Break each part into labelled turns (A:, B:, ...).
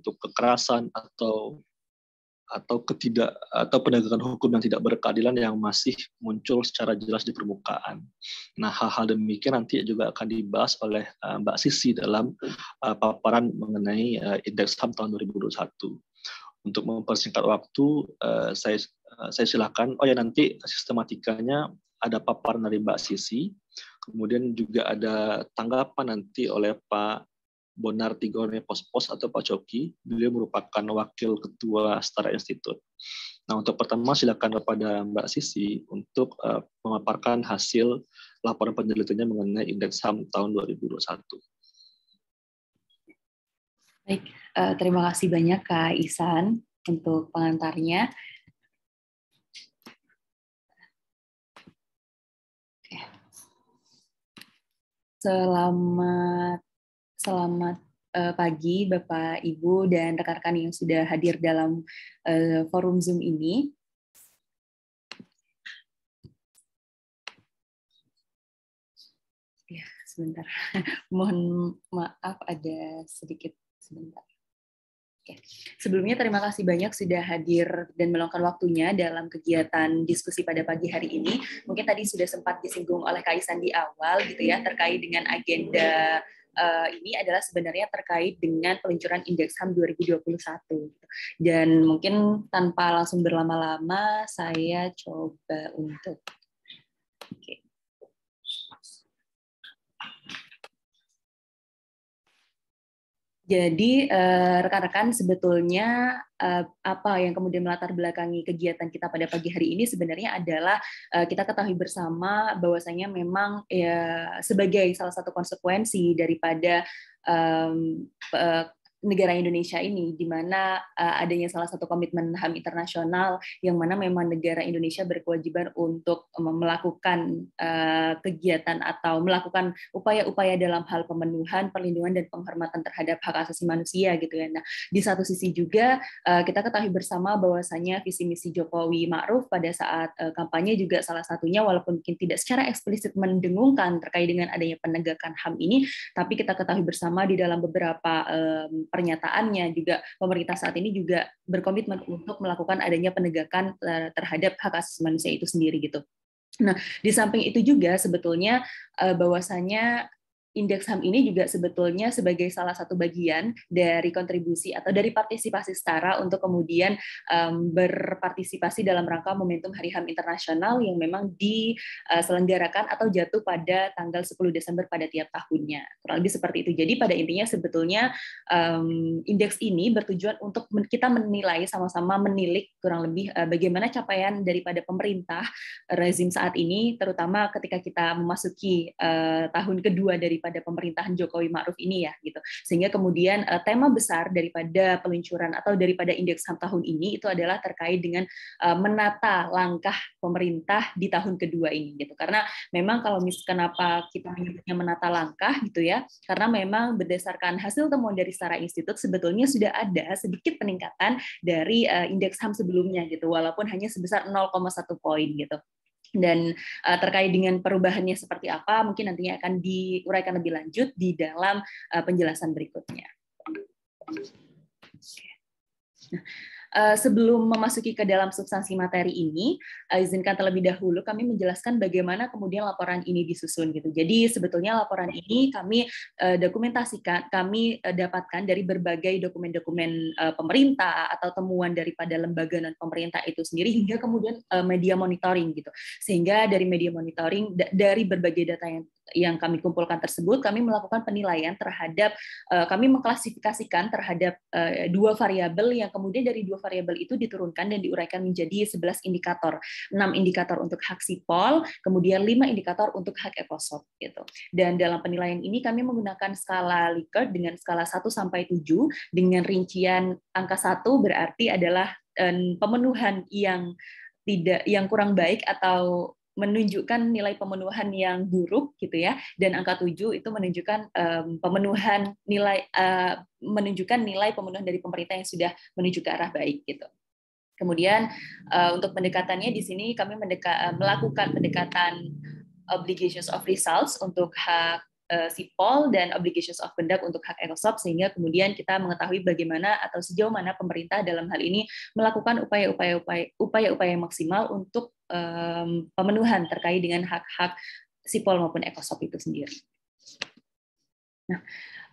A: untuk kekerasan atau atau ketidak atau penegakan hukum yang tidak berkeadilan yang masih muncul secara jelas di permukaan. Nah, hal-hal demikian nanti juga akan dibahas oleh uh, Mbak Sisi dalam uh, paparan mengenai uh, indeks HAM tahun 2021. Untuk mempersingkat waktu, uh, saya uh, saya silakan. Oh ya nanti sistematikanya ada paparan dari Mbak Sisi, kemudian juga ada tanggapan nanti oleh Pak Bonar Tigone Pospos atau Pak Coki. Beliau merupakan wakil ketua Setara Institut. Nah, untuk pertama silakan kepada Mbak Sisi untuk uh, memaparkan hasil laporan penelitiannya mengenai indeks HAM tahun 2021.
B: Baik, uh, terima kasih banyak Kak Isan untuk pengantarnya. Selamat Selamat uh, pagi Bapak, Ibu, dan rekan-rekan yang sudah hadir dalam uh, forum Zoom ini. Ya, sebentar. Mohon maaf ada sedikit sebentar. Sebelumnya terima kasih banyak sudah hadir dan meluangkan waktunya dalam kegiatan diskusi pada pagi hari ini. Mungkin tadi sudah sempat disinggung oleh Kaisan di awal gitu ya terkait dengan agenda uh, ini adalah sebenarnya terkait dengan peluncuran indeks HAM 2021. Dan mungkin tanpa langsung berlama-lama, saya coba untuk okay. Jadi eh, rekan-rekan sebetulnya eh, apa yang kemudian melatar belakangi kegiatan kita pada pagi hari ini sebenarnya adalah eh, kita ketahui bersama bahwasanya memang ya sebagai salah satu konsekuensi daripada negara Indonesia ini, di mana uh, adanya salah satu komitmen HAM internasional yang mana memang negara Indonesia berkewajiban untuk melakukan uh, kegiatan atau melakukan upaya-upaya dalam hal pemenuhan, perlindungan dan penghormatan terhadap hak asasi manusia gitu ya. Nah, di satu sisi juga uh, kita ketahui bersama bahwasanya visi misi Jokowi Ma'ruf pada saat kampanye juga salah satunya walaupun mungkin tidak secara eksplisit mendengungkan terkait dengan adanya penegakan HAM ini, tapi kita ketahui bersama di dalam beberapa pernyataannya juga pemerintah saat ini juga berkomitmen untuk melakukan adanya penegakan eh, terhadap hak asasi manusia itu sendiri gitu. Nah, di samping itu juga sebetulnya eh, bahwasanya indeks HAM ini juga sebetulnya sebagai salah satu bagian dari kontribusi atau dari partisipasi setara untuk kemudian um, berpartisipasi dalam rangka momentum Hari HAM Internasional yang memang diselenggarakan atau jatuh pada tanggal 10 Desember pada tiap tahunnya. Kurang lebih seperti itu. Jadi pada intinya sebetulnya um, indeks ini bertujuan untuk kita menilai sama-sama menilik kurang lebih uh, bagaimana capaian daripada pemerintah rezim saat ini, terutama ketika kita memasuki uh, tahun kedua dari daripada pemerintahan Jokowi Ma'ruf ini ya gitu. Sehingga kemudian uh, tema besar daripada peluncuran atau daripada indeks HAM tahun ini itu adalah terkait dengan uh, menata langkah pemerintah di tahun kedua ini gitu. Karena memang kalau mis kenapa kita menyebutnya menata langkah gitu ya, karena memang berdasarkan hasil temuan dari Setara Institut sebetulnya sudah ada sedikit peningkatan dari uh, indeks HAM sebelumnya gitu, walaupun hanya sebesar 0,1 poin gitu dan uh, terkait dengan perubahannya seperti apa mungkin nantinya akan diuraikan lebih lanjut di dalam uh, penjelasan berikutnya. Nah, Eh, sebelum memasuki ke dalam substansi materi ini, eh, izinkan terlebih dahulu kami menjelaskan bagaimana kemudian laporan ini disusun gitu. Jadi sebetulnya laporan ini kami eh, dokumentasikan, kami dapatkan dari berbagai dokumen-dokumen pemerintah atau temuan daripada lembaga dan pemerintah itu sendiri hingga kemudian media monitoring gitu. Sehingga dari media monitoring dari berbagai data yang yang kami kumpulkan tersebut, kami melakukan penilaian terhadap, kami mengklasifikasikan terhadap dua variabel yang kemudian dari dua variabel itu diturunkan dan diuraikan menjadi 11 indikator. 6 indikator untuk hak sipol, kemudian 5 indikator untuk hak ekosop gitu. Dan dalam penilaian ini kami menggunakan skala Likert dengan skala 1 sampai 7 dengan rincian angka 1 berarti adalah pemenuhan yang tidak yang kurang baik atau menunjukkan nilai pemenuhan yang buruk gitu ya dan angka 7 itu menunjukkan um, pemenuhan nilai uh, menunjukkan nilai pemenuhan dari pemerintah yang sudah menuju ke arah baik gitu. Kemudian uh, untuk pendekatannya di sini kami mendeka, uh, melakukan pendekatan obligations of results untuk hak sipol dan obligations of conduct untuk hak ekosop sehingga kemudian kita mengetahui bagaimana atau sejauh mana pemerintah dalam hal ini melakukan upaya-upaya upaya-upaya maksimal untuk um, pemenuhan terkait dengan hak-hak sipol maupun ekosop itu sendiri. Nah,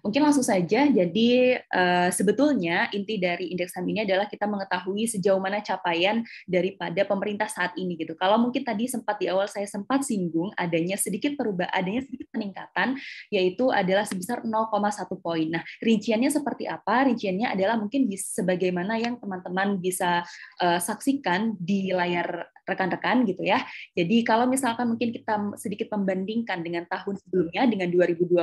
B: Mungkin langsung saja. Jadi uh, sebetulnya inti dari indeks HAM ini adalah kita mengetahui sejauh mana capaian daripada pemerintah saat ini gitu. Kalau mungkin tadi sempat di awal saya sempat singgung adanya sedikit perubahan, adanya sedikit peningkatan yaitu adalah sebesar 0,1 poin. Nah, rinciannya seperti apa? Rinciannya adalah mungkin sebagaimana yang teman-teman bisa uh, saksikan di layar rekan-rekan gitu ya. Jadi kalau misalkan mungkin kita sedikit membandingkan dengan tahun sebelumnya dengan 2020,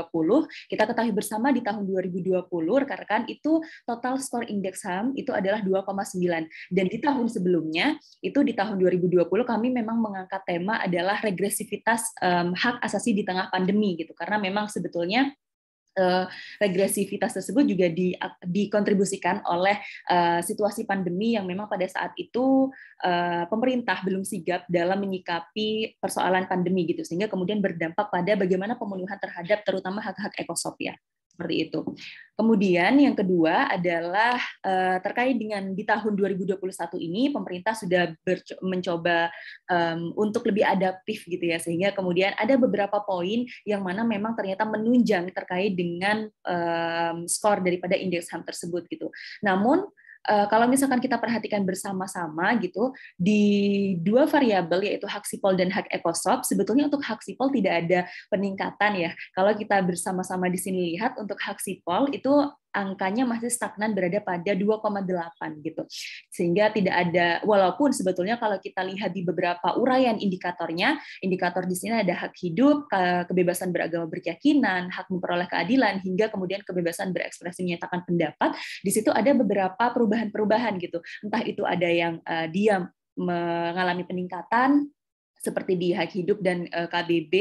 B: kita ketahui bersama di tahun 2020 rekan-rekan itu total skor indeks HAM itu adalah 2,9 dan di tahun sebelumnya itu di tahun 2020 kami memang mengangkat tema adalah regresivitas um, hak asasi di tengah pandemi gitu karena memang sebetulnya regresivitas tersebut juga di, dikontribusikan oleh uh, situasi pandemi yang memang pada saat itu uh, pemerintah belum sigap dalam menyikapi persoalan pandemi gitu sehingga kemudian berdampak pada bagaimana pemenuhan terhadap terutama hak-hak ekosop ya seperti itu. Kemudian yang kedua adalah uh, terkait dengan di tahun 2021 ini pemerintah sudah mencoba um, untuk lebih adaptif gitu ya sehingga kemudian ada beberapa poin yang mana memang ternyata menunjang terkait dengan um, skor daripada indeks HAM tersebut gitu. Namun uh, kalau misalkan kita perhatikan bersama-sama gitu di dua variabel yaitu hak sipol dan hak ekosop sebetulnya untuk hak sipol tidak ada peningkatan ya. Kalau kita bersama-sama di sini lihat untuk hak sipol itu angkanya masih stagnan berada pada 2,8 gitu. Sehingga tidak ada walaupun sebetulnya kalau kita lihat di beberapa uraian indikatornya, indikator di sini ada hak hidup, kebebasan beragama berkeyakinan, hak memperoleh keadilan hingga kemudian kebebasan berekspresi menyatakan pendapat. Di situ ada beberapa perubahan-perubahan gitu. Entah itu ada yang uh, dia mengalami peningkatan seperti di hak hidup dan uh, eh, KBB.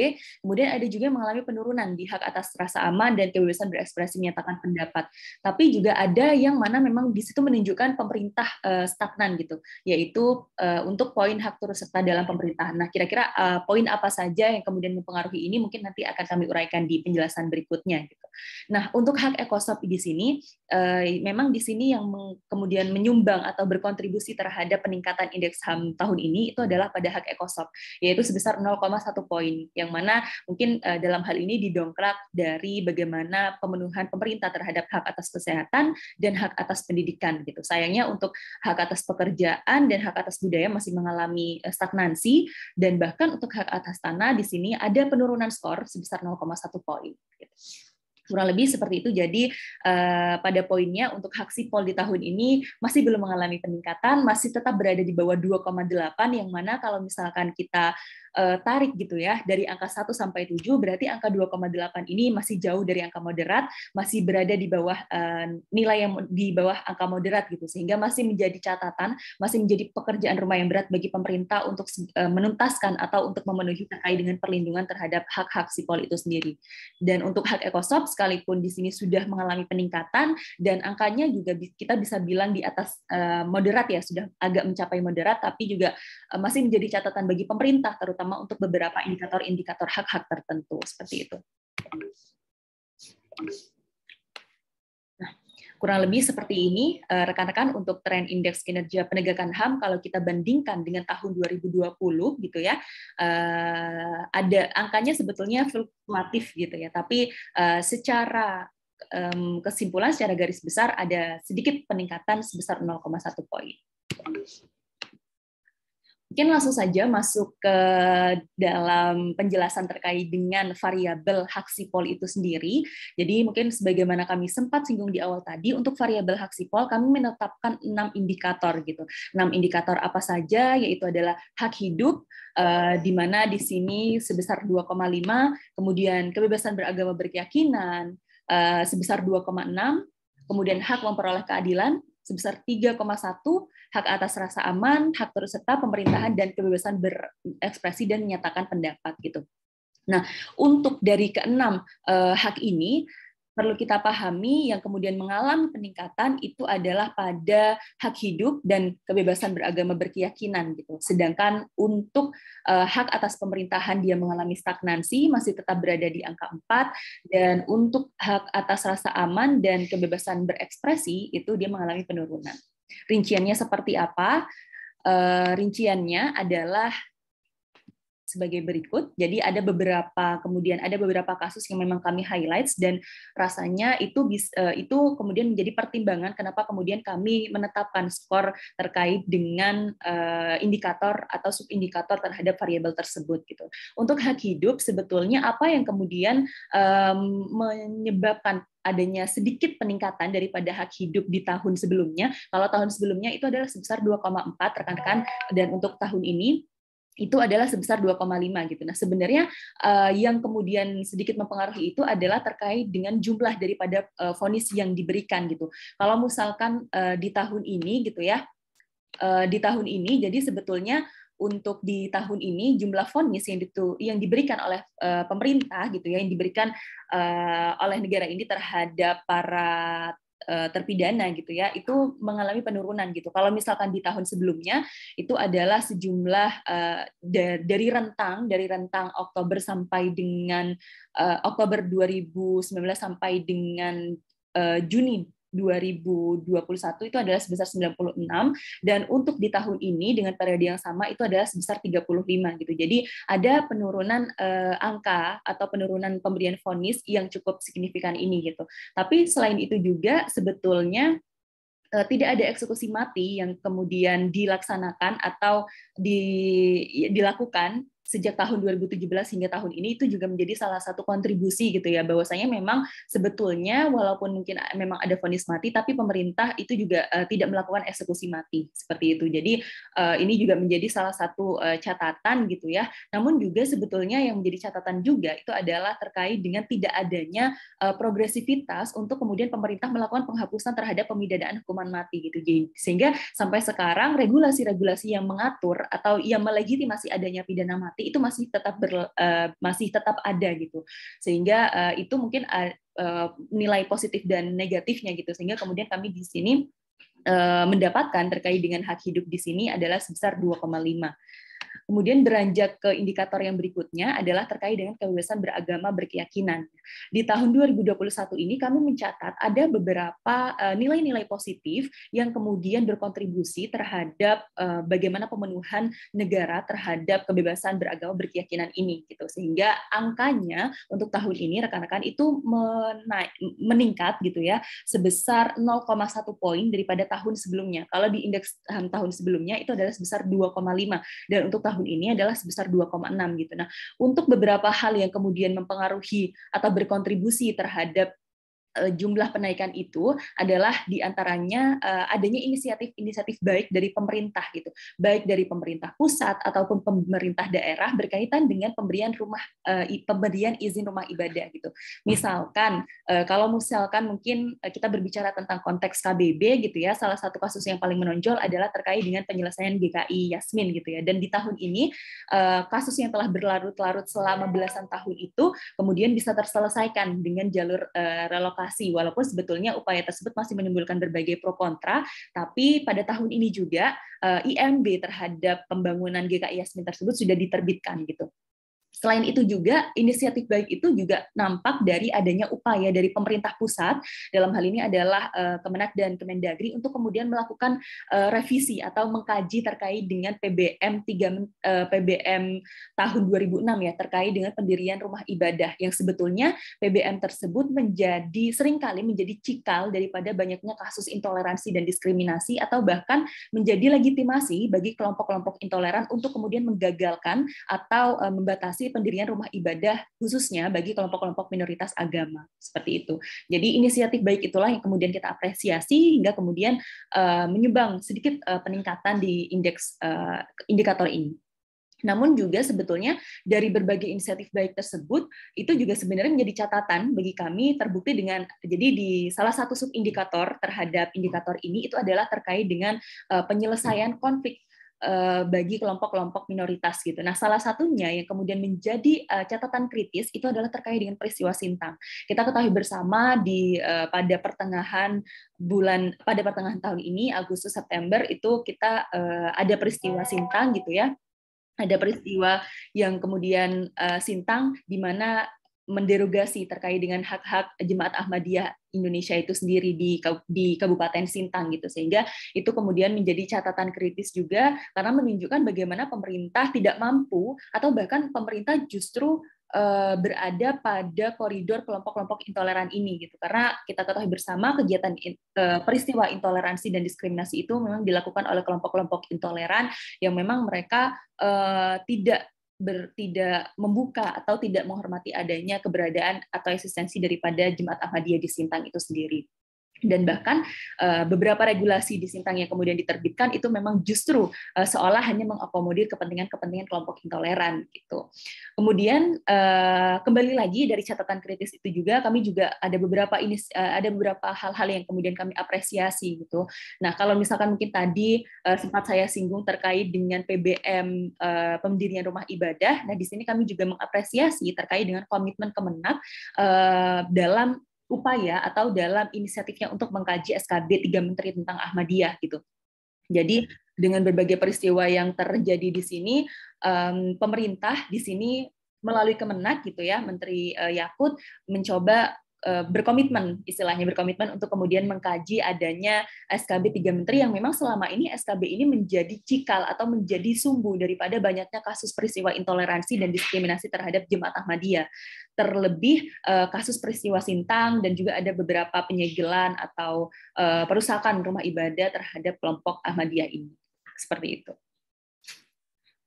B: Kemudian ada juga yang mengalami penurunan di hak atas rasa aman dan kebebasan berekspresi menyatakan pendapat. Tapi juga ada yang mana memang di situ menunjukkan pemerintah uh, stagnan gitu, yaitu uh, untuk poin hak turut serta dalam pemerintahan. Nah, kira-kira uh, poin apa saja yang kemudian mempengaruhi ini mungkin nanti akan kami uraikan di penjelasan berikutnya gitu. Nah, untuk hak ekosop di sini uh, memang di sini yang kemudian menyumbang atau berkontribusi terhadap peningkatan indeks HAM tahun ini itu adalah pada hak ekosop yaitu sebesar 0,1 poin, yang mana mungkin uh, dalam hal ini didongkrak dari bagaimana pemenuhan pemerintah terhadap hak atas kesehatan dan hak atas pendidikan. Gitu. Sayangnya untuk hak atas pekerjaan dan hak atas budaya masih mengalami eh, stagnansi, dan bahkan untuk hak atas tanah di sini ada penurunan skor sebesar 0,1 poin. Gitu kurang lebih seperti itu. Jadi uh, pada poinnya untuk hak sipol di tahun ini masih belum mengalami peningkatan, masih tetap berada di bawah 2,8 yang mana kalau misalkan kita uh, tarik gitu ya dari angka 1 sampai 7 berarti angka 2,8 ini masih jauh dari angka moderat, masih berada di bawah uh, nilai yang di bawah angka moderat gitu sehingga masih menjadi catatan, masih menjadi pekerjaan rumah yang berat bagi pemerintah untuk uh, menuntaskan atau untuk memenuhi terkait dengan perlindungan terhadap hak-hak sipol itu sendiri. Dan untuk hak ekosop sekalipun di sini sudah mengalami peningkatan dan angkanya juga kita bisa bilang di atas uh, moderat ya sudah agak mencapai moderat tapi juga masih menjadi catatan bagi pemerintah terutama terutama untuk beberapa indikator-indikator hak-hak tertentu seperti itu. Nah, kurang lebih seperti ini eh, rekan-rekan untuk tren indeks kinerja penegakan HAM kalau kita bandingkan dengan tahun 2020 gitu ya eh, ada angkanya sebetulnya fluktuatif gitu ya tapi eh, secara kesimpulan secara garis besar ada sedikit peningkatan sebesar 0,1 poin. Mungkin langsung saja masuk ke dalam penjelasan terkait dengan variabel hak sipol itu sendiri. Jadi mungkin sebagaimana kami sempat singgung di awal tadi, untuk variabel hak sipol kami menetapkan enam indikator gitu. Enam indikator apa saja, yaitu adalah hak hidup, eh, di mana di sini sebesar 2,5, kemudian kebebasan beragama berkeyakinan eh, sebesar 2,6, kemudian hak memperoleh keadilan sebesar 3,1 hak atas rasa aman, hak turut serta pemerintahan dan kebebasan berekspresi dan menyatakan pendapat gitu. Nah, untuk dari keenam eh, hak ini perlu kita pahami yang kemudian mengalami peningkatan itu adalah pada hak hidup dan kebebasan beragama berkeyakinan gitu. Sedangkan untuk uh, hak atas pemerintahan dia mengalami stagnansi masih tetap berada di angka 4 dan untuk hak atas rasa aman dan kebebasan berekspresi itu dia mengalami penurunan. Rinciannya seperti apa? Uh, rinciannya adalah sebagai berikut. Jadi ada beberapa kemudian ada beberapa kasus yang memang kami highlights dan rasanya itu uh, itu kemudian menjadi pertimbangan kenapa kemudian kami menetapkan skor terkait dengan uh, indikator atau subindikator terhadap variabel tersebut gitu. Untuk hak hidup sebetulnya apa yang kemudian menyebabkan adanya sedikit peningkatan daripada hak hidup di tahun sebelumnya. Kalau tahun sebelumnya itu adalah sebesar 2,4 rekan-rekan dan untuk tahun ini itu adalah sebesar 2,5 gitu. Nah, sebenarnya uh, yang kemudian sedikit mempengaruhi itu adalah terkait dengan jumlah daripada uh, vonis yang diberikan gitu. Kalau misalkan uh, di tahun ini gitu ya, uh, di tahun ini jadi sebetulnya untuk di tahun ini jumlah vonis yang itu yang diberikan oleh uh, pemerintah gitu ya yang diberikan uh, oleh negara ini terhadap para Eh, terpidana gitu ya itu mengalami penurunan gitu. Kalau misalkan di tahun sebelumnya itu adalah sejumlah uh, dari rentang dari rentang Oktober sampai dengan uh, Oktober 2019 sampai dengan uh, Juni 2021 itu adalah sebesar 96 dan untuk di tahun ini dengan periode yang sama itu adalah sebesar 35 gitu. Jadi ada penurunan eh, angka atau penurunan pemberian vonis yang cukup signifikan ini gitu. Tapi selain itu juga sebetulnya eh, tidak ada eksekusi mati yang kemudian dilaksanakan atau di, dilakukan sejak tahun 2017 hingga tahun ini itu juga menjadi salah satu kontribusi gitu ya bahwasanya memang sebetulnya walaupun mungkin memang ada vonis mati tapi pemerintah itu juga uh, tidak melakukan eksekusi mati seperti itu. Jadi uh, ini juga menjadi salah satu uh, catatan gitu ya. Namun juga sebetulnya yang menjadi catatan juga itu adalah terkait dengan tidak adanya uh, progresivitas untuk kemudian pemerintah melakukan penghapusan terhadap pemidanaan hukuman mati gitu. Jadi, sehingga sampai sekarang regulasi-regulasi yang mengatur atau yang melegitimasi adanya pidana mati mati itu masih tetap ber, uh, masih tetap ada gitu. Sehingga uh, itu mungkin uh, nilai positif dan negatifnya gitu. Sehingga kemudian kami di sini mendapatkan terkait dengan hak hidup di sini adalah sebesar 2,5 Kemudian beranjak ke indikator yang berikutnya adalah terkait dengan kebebasan beragama berkeyakinan. Di tahun 2021 ini kami mencatat ada beberapa eh, nilai-nilai positif yang kemudian berkontribusi terhadap eh, bagaimana pemenuhan negara terhadap kebebasan beragama berkeyakinan ini gitu. Sehingga angkanya untuk tahun ini rekan-rekan itu meningkat gitu ya sebesar 0,1 poin daripada tahun sebelumnya. Kalau di indeks tahun sebelumnya itu adalah sebesar 2,5 dan untuk tahun tahun ini adalah sebesar 2,6 gitu. Nah, untuk beberapa hal yang kemudian mempengaruhi atau berkontribusi terhadap jumlah penaikan itu adalah di antaranya uh, adanya inisiatif-inisiatif baik dari pemerintah gitu, baik dari pemerintah pusat ataupun pemerintah daerah berkaitan dengan pemberian rumah uh, pemberian izin rumah ibadah gitu. Misalkan kalau misalkan mungkin kita berbicara tentang konteks KBB gitu ya, salah satu kasus yang paling menonjol adalah terkait dengan penyelesaian GKI Yasmin gitu ya. Dan di tahun ini kasus yang telah berlarut-larut selama belasan tahun itu kemudian bisa terselesaikan dengan jalur relokasi relokasi walaupun sebetulnya upaya tersebut masih menimbulkan berbagai pro kontra tapi pada tahun ini juga eh, IMB terhadap pembangunan GKI Yasmin tersebut sudah diterbitkan gitu. Selain itu juga inisiatif baik itu juga nampak dari adanya upaya dari pemerintah pusat. Dalam hal ini adalah uh, Kemenak dan Kemendagri untuk kemudian melakukan uh, revisi atau mengkaji terkait dengan PBM 3 uh, PBM tahun 2006 ya terkait dengan pendirian rumah ibadah yang sebetulnya PBM tersebut menjadi sering kali menjadi cikal daripada banyaknya kasus intoleransi dan diskriminasi atau bahkan menjadi legitimasi bagi kelompok-kelompok intoleran untuk kemudian menggagalkan atau membatasi pendirian rumah ibadah khususnya bagi kelompok-kelompok minoritas agama seperti itu. Jadi inisiatif baik itulah yang kemudian kita apresiasi hingga kemudian uh, menyumbang sedikit uh, peningkatan di indeks uh, indikator ini. Namun juga sebetulnya dari berbagai inisiatif baik tersebut itu juga sebenarnya menjadi catatan bagi kami terbukti dengan jadi di salah satu subindikator terhadap indikator ini itu adalah terkait dengan penyelesaian konflik bagi kelompok-kelompok minoritas gitu. Nah, salah satunya yang kemudian menjadi uh, catatan kritis itu adalah terkait dengan peristiwa Sintang. Kita ketahui bersama di uh, pada pertengahan bulan pada pertengahan tahun ini Agustus September itu kita ada peristiwa Sintang gitu ya ada peristiwa yang kemudian uh, Sintang di mana menderogasi terkait dengan hak-hak jemaat Ahmadiyah Indonesia itu sendiri di di Kabupaten Sintang gitu. Sehingga itu kemudian menjadi catatan kritis juga karena menunjukkan bagaimana pemerintah tidak mampu atau bahkan pemerintah justru uh, berada pada koridor kelompok-kelompok intoleran ini gitu. Karena kita ketahui bersama kegiatan uh, peristiwa intoleransi dan diskriminasi itu memang dilakukan oleh kelompok-kelompok intoleran yang memang mereka uh, tidak ber, tidak membuka atau tidak menghormati adanya keberadaan atau eksistensi daripada jemaat Ahmadiyah di Sintang itu sendiri dan bahkan uh, beberapa regulasi di Sintang yang kemudian diterbitkan itu memang justru uh, seolah hanya mengakomodir kepentingan-kepentingan kelompok intoleran gitu. Kemudian uh, kembali lagi dari catatan kritis itu juga kami juga ada beberapa ini ada beberapa hal-hal yang kemudian kami apresiasi gitu. Nah kalau misalkan mungkin tadi sempat saya singgung terkait dengan PBM pemdirian rumah ibadah, nah di sini kami juga mengapresiasi terkait dengan komitmen Kemenang uh, dalam upaya atau dalam inisiatifnya untuk mengkaji SKB tiga menteri tentang Ahmadiyah gitu. Jadi dengan berbagai peristiwa yang terjadi di sini, um, pemerintah di sini melalui Kemenak gitu ya, Menteri uh, Yakut mencoba Eh, berkomitmen istilahnya berkomitmen untuk kemudian mengkaji adanya SKB tiga menteri yang memang selama ini SKB ini menjadi cikal atau menjadi sumbu daripada banyaknya kasus peristiwa intoleransi dan diskriminasi terhadap jemaat Ahmadiyah. Terlebih eh, kasus peristiwa Sintang dan juga ada beberapa penyegelan atau eh, perusakan rumah ibadah terhadap kelompok Ahmadiyah ini. Seperti itu.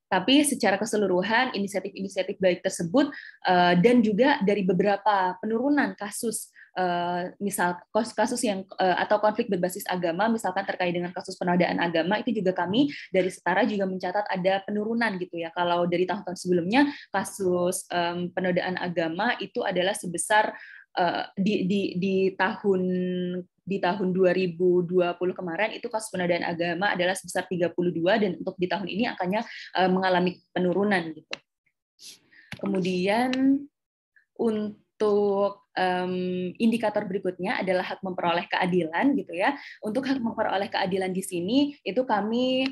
B: Tapi secara keseluruhan inisiatif-inisiatif baik tersebut uh, dan juga dari beberapa penurunan kasus uh, misal kasus yang uh, atau konflik berbasis agama misalkan terkait dengan kasus penodaan agama itu juga kami dari Setara juga mencatat ada penurunan gitu ya. Kalau dari tahun-tahun sebelumnya kasus penodaan agama itu adalah sebesar uh, di di di tahun di tahun 2020 kemarin itu kasus penodaan agama adalah sebesar 32 dan untuk di tahun ini angkanya eh, mengalami penurunan gitu. Kemudian untuk um, indikator berikutnya adalah hak memperoleh keadilan gitu ya. Untuk hak memperoleh keadilan di sini itu kami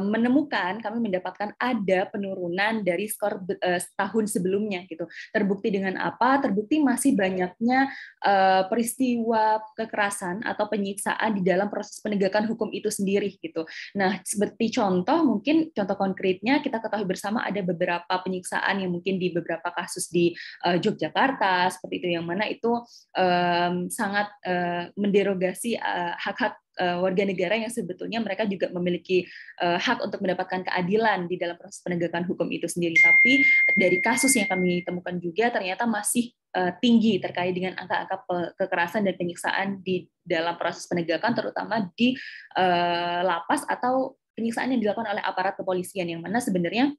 B: menemukan kami mendapatkan ada penurunan dari skor uh, tahun sebelumnya gitu. Terbukti dengan apa? Terbukti masih banyaknya uh, peristiwa kekerasan atau penyiksaan di dalam proses penegakan hukum itu sendiri gitu. Nah, seperti contoh mungkin contoh konkretnya kita ketahui bersama ada beberapa penyiksaan yang mungkin di beberapa kasus di Yogyakarta seperti itu yang mana itu sangat menderogasi hak-hak uh, warga negara yang sebetulnya mereka juga memiliki uh, hak untuk mendapatkan keadilan di dalam proses penegakan hukum itu sendiri. Tapi dari kasus yang kami temukan juga ternyata masih uh, tinggi terkait dengan angka-angka kekerasan dan penyiksaan di dalam proses penegakan, terutama di uh, lapas atau penyiksaan yang dilakukan oleh aparat kepolisian yang mana sebenarnya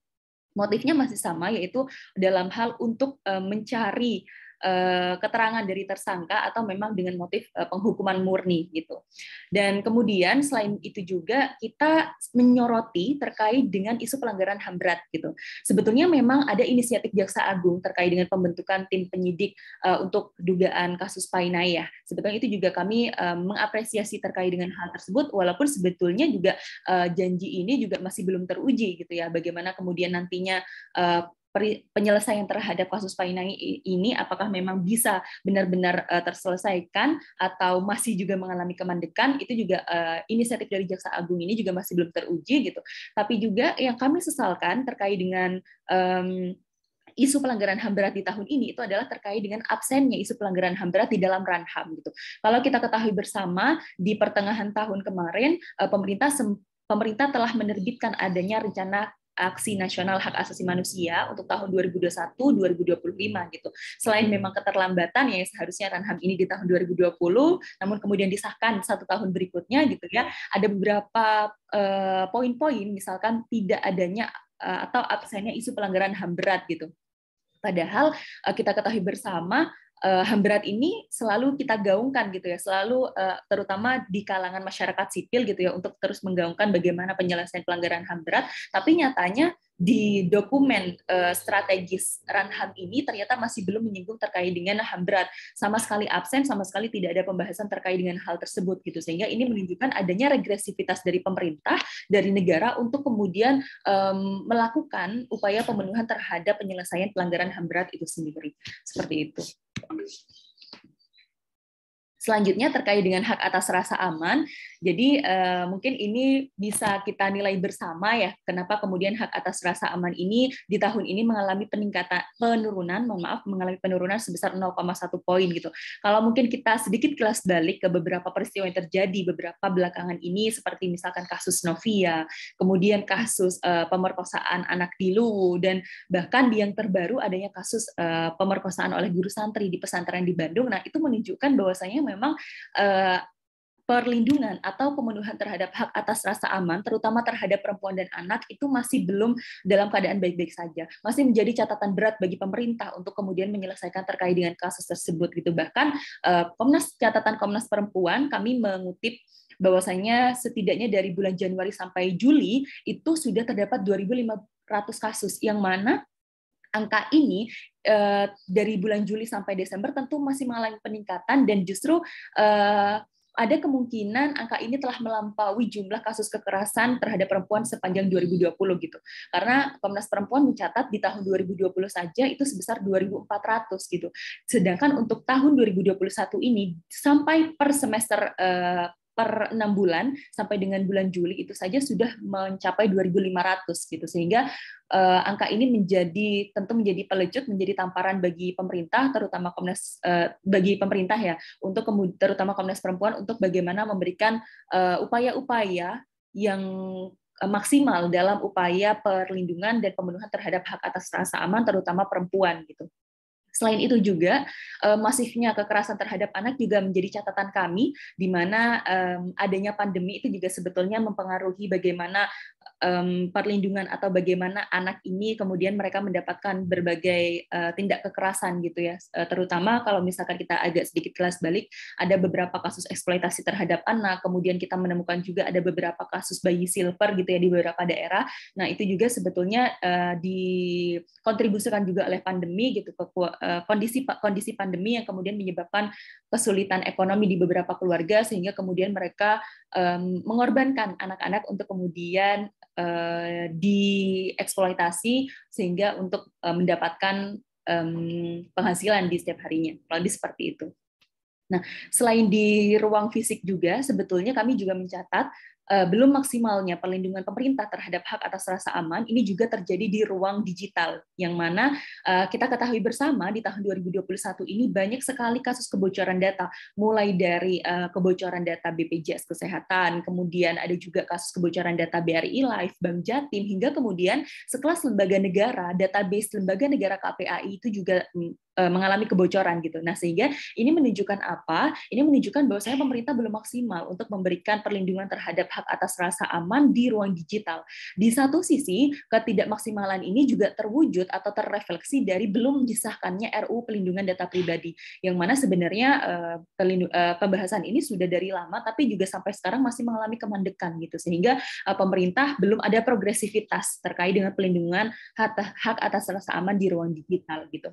B: motifnya masih sama yaitu dalam hal untuk mencari Eh, keterangan dari tersangka atau memang dengan motif eh, penghukuman murni gitu. Dan kemudian selain itu juga kita menyoroti terkait dengan isu pelanggaran HAM berat gitu. Sebetulnya memang ada inisiatif Jaksa Agung terkait dengan pembentukan tim penyidik eh, untuk dugaan kasus Painaya. Sebetulnya itu juga kami mengapresiasi terkait dengan hal tersebut walaupun sebetulnya juga janji ini juga masih belum teruji gitu ya. Bagaimana kemudian nantinya penyelesaian terhadap kasus Painai ini apakah memang bisa benar-benar uh, terselesaikan atau masih juga mengalami kemandekan itu juga uh, inisiatif dari Jaksa Agung ini juga masih belum teruji gitu. Tapi juga yang kami sesalkan terkait dengan um, isu pelanggaran HAM berat di tahun ini itu adalah terkait dengan absennya isu pelanggaran HAM berat di dalam ranham gitu. Kalau kita ketahui bersama di pertengahan tahun kemarin eh, pemerintah pemerintah telah menerbitkan adanya rencana aksi nasional hak asasi manusia untuk tahun 2021-2025 gitu. Selain memang keterlambatan ya seharusnya Ranham ini di tahun 2020, namun kemudian disahkan satu tahun berikutnya gitu ya. Ada beberapa uh, poin-poin misalkan tidak adanya uh, atau absennya isu pelanggaran HAM berat gitu. Padahal uh, kita ketahui bersama uh, HAM berat ini selalu kita gaungkan gitu ya, selalu uh, terutama di kalangan masyarakat sipil gitu ya untuk terus menggaungkan bagaimana penyelesaian pelanggaran HAM berat, tapi nyatanya di dokumen uh, strategis Ranham ini ternyata masih belum menyinggung terkait dengan HAM berat. Sama sekali absen, sama sekali tidak ada pembahasan terkait dengan hal tersebut gitu. Sehingga ini menunjukkan adanya regresivitas dari pemerintah dari negara untuk kemudian um, melakukan upaya pemenuhan terhadap penyelesaian pelanggaran HAM berat itu sendiri. Seperti itu. promises. Selanjutnya terkait dengan hak atas rasa aman, jadi uh, mungkin ini bisa kita nilai bersama ya, kenapa kemudian hak atas rasa aman ini di tahun ini mengalami peningkatan penurunan, mohon maaf, mengalami penurunan sebesar 0,1 poin gitu. Kalau mungkin kita sedikit kelas balik ke beberapa peristiwa yang terjadi beberapa belakangan ini, seperti misalkan kasus Novia, kemudian kasus uh, pemerkosaan anak di Luwu, dan bahkan di yang terbaru adanya kasus uh, pemerkosaan oleh guru santri di pesantren di Bandung. Nah itu menunjukkan bahwasanya memang uh, perlindungan atau pemenuhan terhadap hak atas rasa aman, terutama terhadap perempuan dan anak, itu masih belum dalam keadaan baik-baik saja. Masih menjadi catatan berat bagi pemerintah untuk kemudian menyelesaikan terkait dengan kasus tersebut. Gitu. Bahkan eh, Komnas catatan Komnas Perempuan kami mengutip bahwasanya setidaknya dari bulan Januari sampai Juli itu sudah terdapat 2.500 kasus yang mana angka ini eh, dari bulan Juli sampai Desember tentu masih mengalami peningkatan dan justru eh, ada kemungkinan angka ini telah melampaui jumlah kasus kekerasan terhadap perempuan sepanjang 2020 gitu. Karena Komnas Perempuan mencatat di tahun 2020 saja itu sebesar 2.400 gitu. Sedangkan untuk tahun 2021 ini sampai per semester uh, per enam bulan sampai dengan bulan Juli itu saja sudah mencapai 2.500 gitu sehingga uh, angka ini menjadi tentu menjadi pelecut menjadi tamparan bagi pemerintah terutama Komnas uh, bagi pemerintah ya untuk terutama Komnas Perempuan untuk bagaimana memberikan upaya upaya-upaya yang maksimal dalam upaya perlindungan dan pemenuhan terhadap hak atas rasa aman terutama perempuan gitu. Selain itu juga masifnya kekerasan terhadap anak juga menjadi catatan kami di mana adanya pandemi itu juga sebetulnya mempengaruhi bagaimana um, perlindungan atau bagaimana anak ini kemudian mereka mendapatkan berbagai uh, tindak kekerasan gitu ya. Uh, terutama kalau misalkan kita agak sedikit kelas balik ada beberapa kasus eksploitasi terhadap anak kemudian kita menemukan juga ada beberapa kasus bayi silver gitu ya di beberapa daerah. Nah itu juga sebetulnya uh, dikontribusikan juga oleh pandemi gitu ke uh, kondisi kondisi pandemi yang kemudian menyebabkan kesulitan ekonomi di beberapa keluarga sehingga kemudian mereka um, mengorbankan anak-anak untuk kemudian uh, dieksploitasi sehingga untuk uh, mendapatkan um, penghasilan di setiap harinya. Kalau seperti itu. Nah, selain di ruang fisik juga, sebetulnya kami juga mencatat uh, belum maksimalnya perlindungan pemerintah terhadap hak atas rasa aman ini juga terjadi di ruang digital yang mana uh, kita ketahui bersama di tahun 2021 ini banyak sekali kasus kebocoran data mulai dari uh, kebocoran data BPJS Kesehatan kemudian ada juga kasus kebocoran data BRI Life Bank Jatim hingga kemudian sekelas lembaga negara database lembaga negara KPAI itu juga mm, mengalami kebocoran gitu. Nah, sehingga ini menunjukkan apa? Ini menunjukkan bahwa saya pemerintah belum maksimal untuk memberikan perlindungan terhadap hak atas rasa aman di ruang digital. Di satu sisi, ketidakmaksimalan ini juga terwujud atau terrefleksi dari belum disahkannya RU Pelindungan Data Pribadi, yang mana sebenarnya eh, eh, pembahasan ini sudah dari lama, tapi juga sampai sekarang masih mengalami kemandekan gitu, sehingga eh, pemerintah belum ada progresivitas terkait dengan pelindungan hak atas rasa aman di ruang digital gitu.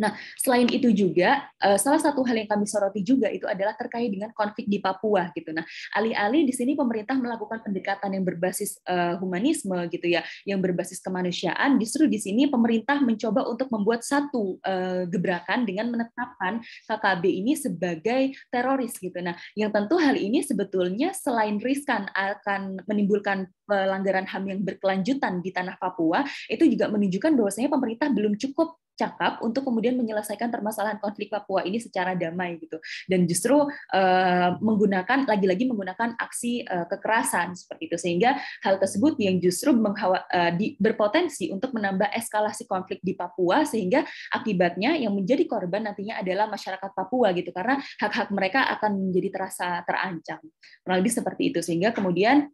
B: Nah, selain itu juga eh, salah satu hal yang kami soroti juga itu adalah terkait dengan konflik di Papua gitu. Nah, alih-alih di sini pemerintah melakukan pendekatan yang berbasis eh, humanisme gitu ya, yang berbasis kemanusiaan, justru di sini pemerintah mencoba untuk membuat satu eh, gebrakan dengan menetapkan KKB ini sebagai teroris gitu. Nah, yang tentu hal ini sebetulnya selain riskan akan menimbulkan pelanggaran HAM yang berkelanjutan di tanah Papua, itu juga menunjukkan bahwasanya pemerintah belum cukup cakap untuk kemudian menyelesaikan permasalahan konflik Papua ini secara damai gitu. Dan justru uh, menggunakan lagi-lagi menggunakan aksi uh, kekerasan seperti itu. Sehingga hal tersebut yang justru uh, di, berpotensi untuk menambah eskalasi konflik di Papua sehingga akibatnya yang menjadi korban nantinya adalah masyarakat Papua gitu. Karena hak-hak mereka akan menjadi terasa terancam. Kurang lebih seperti itu. Sehingga kemudian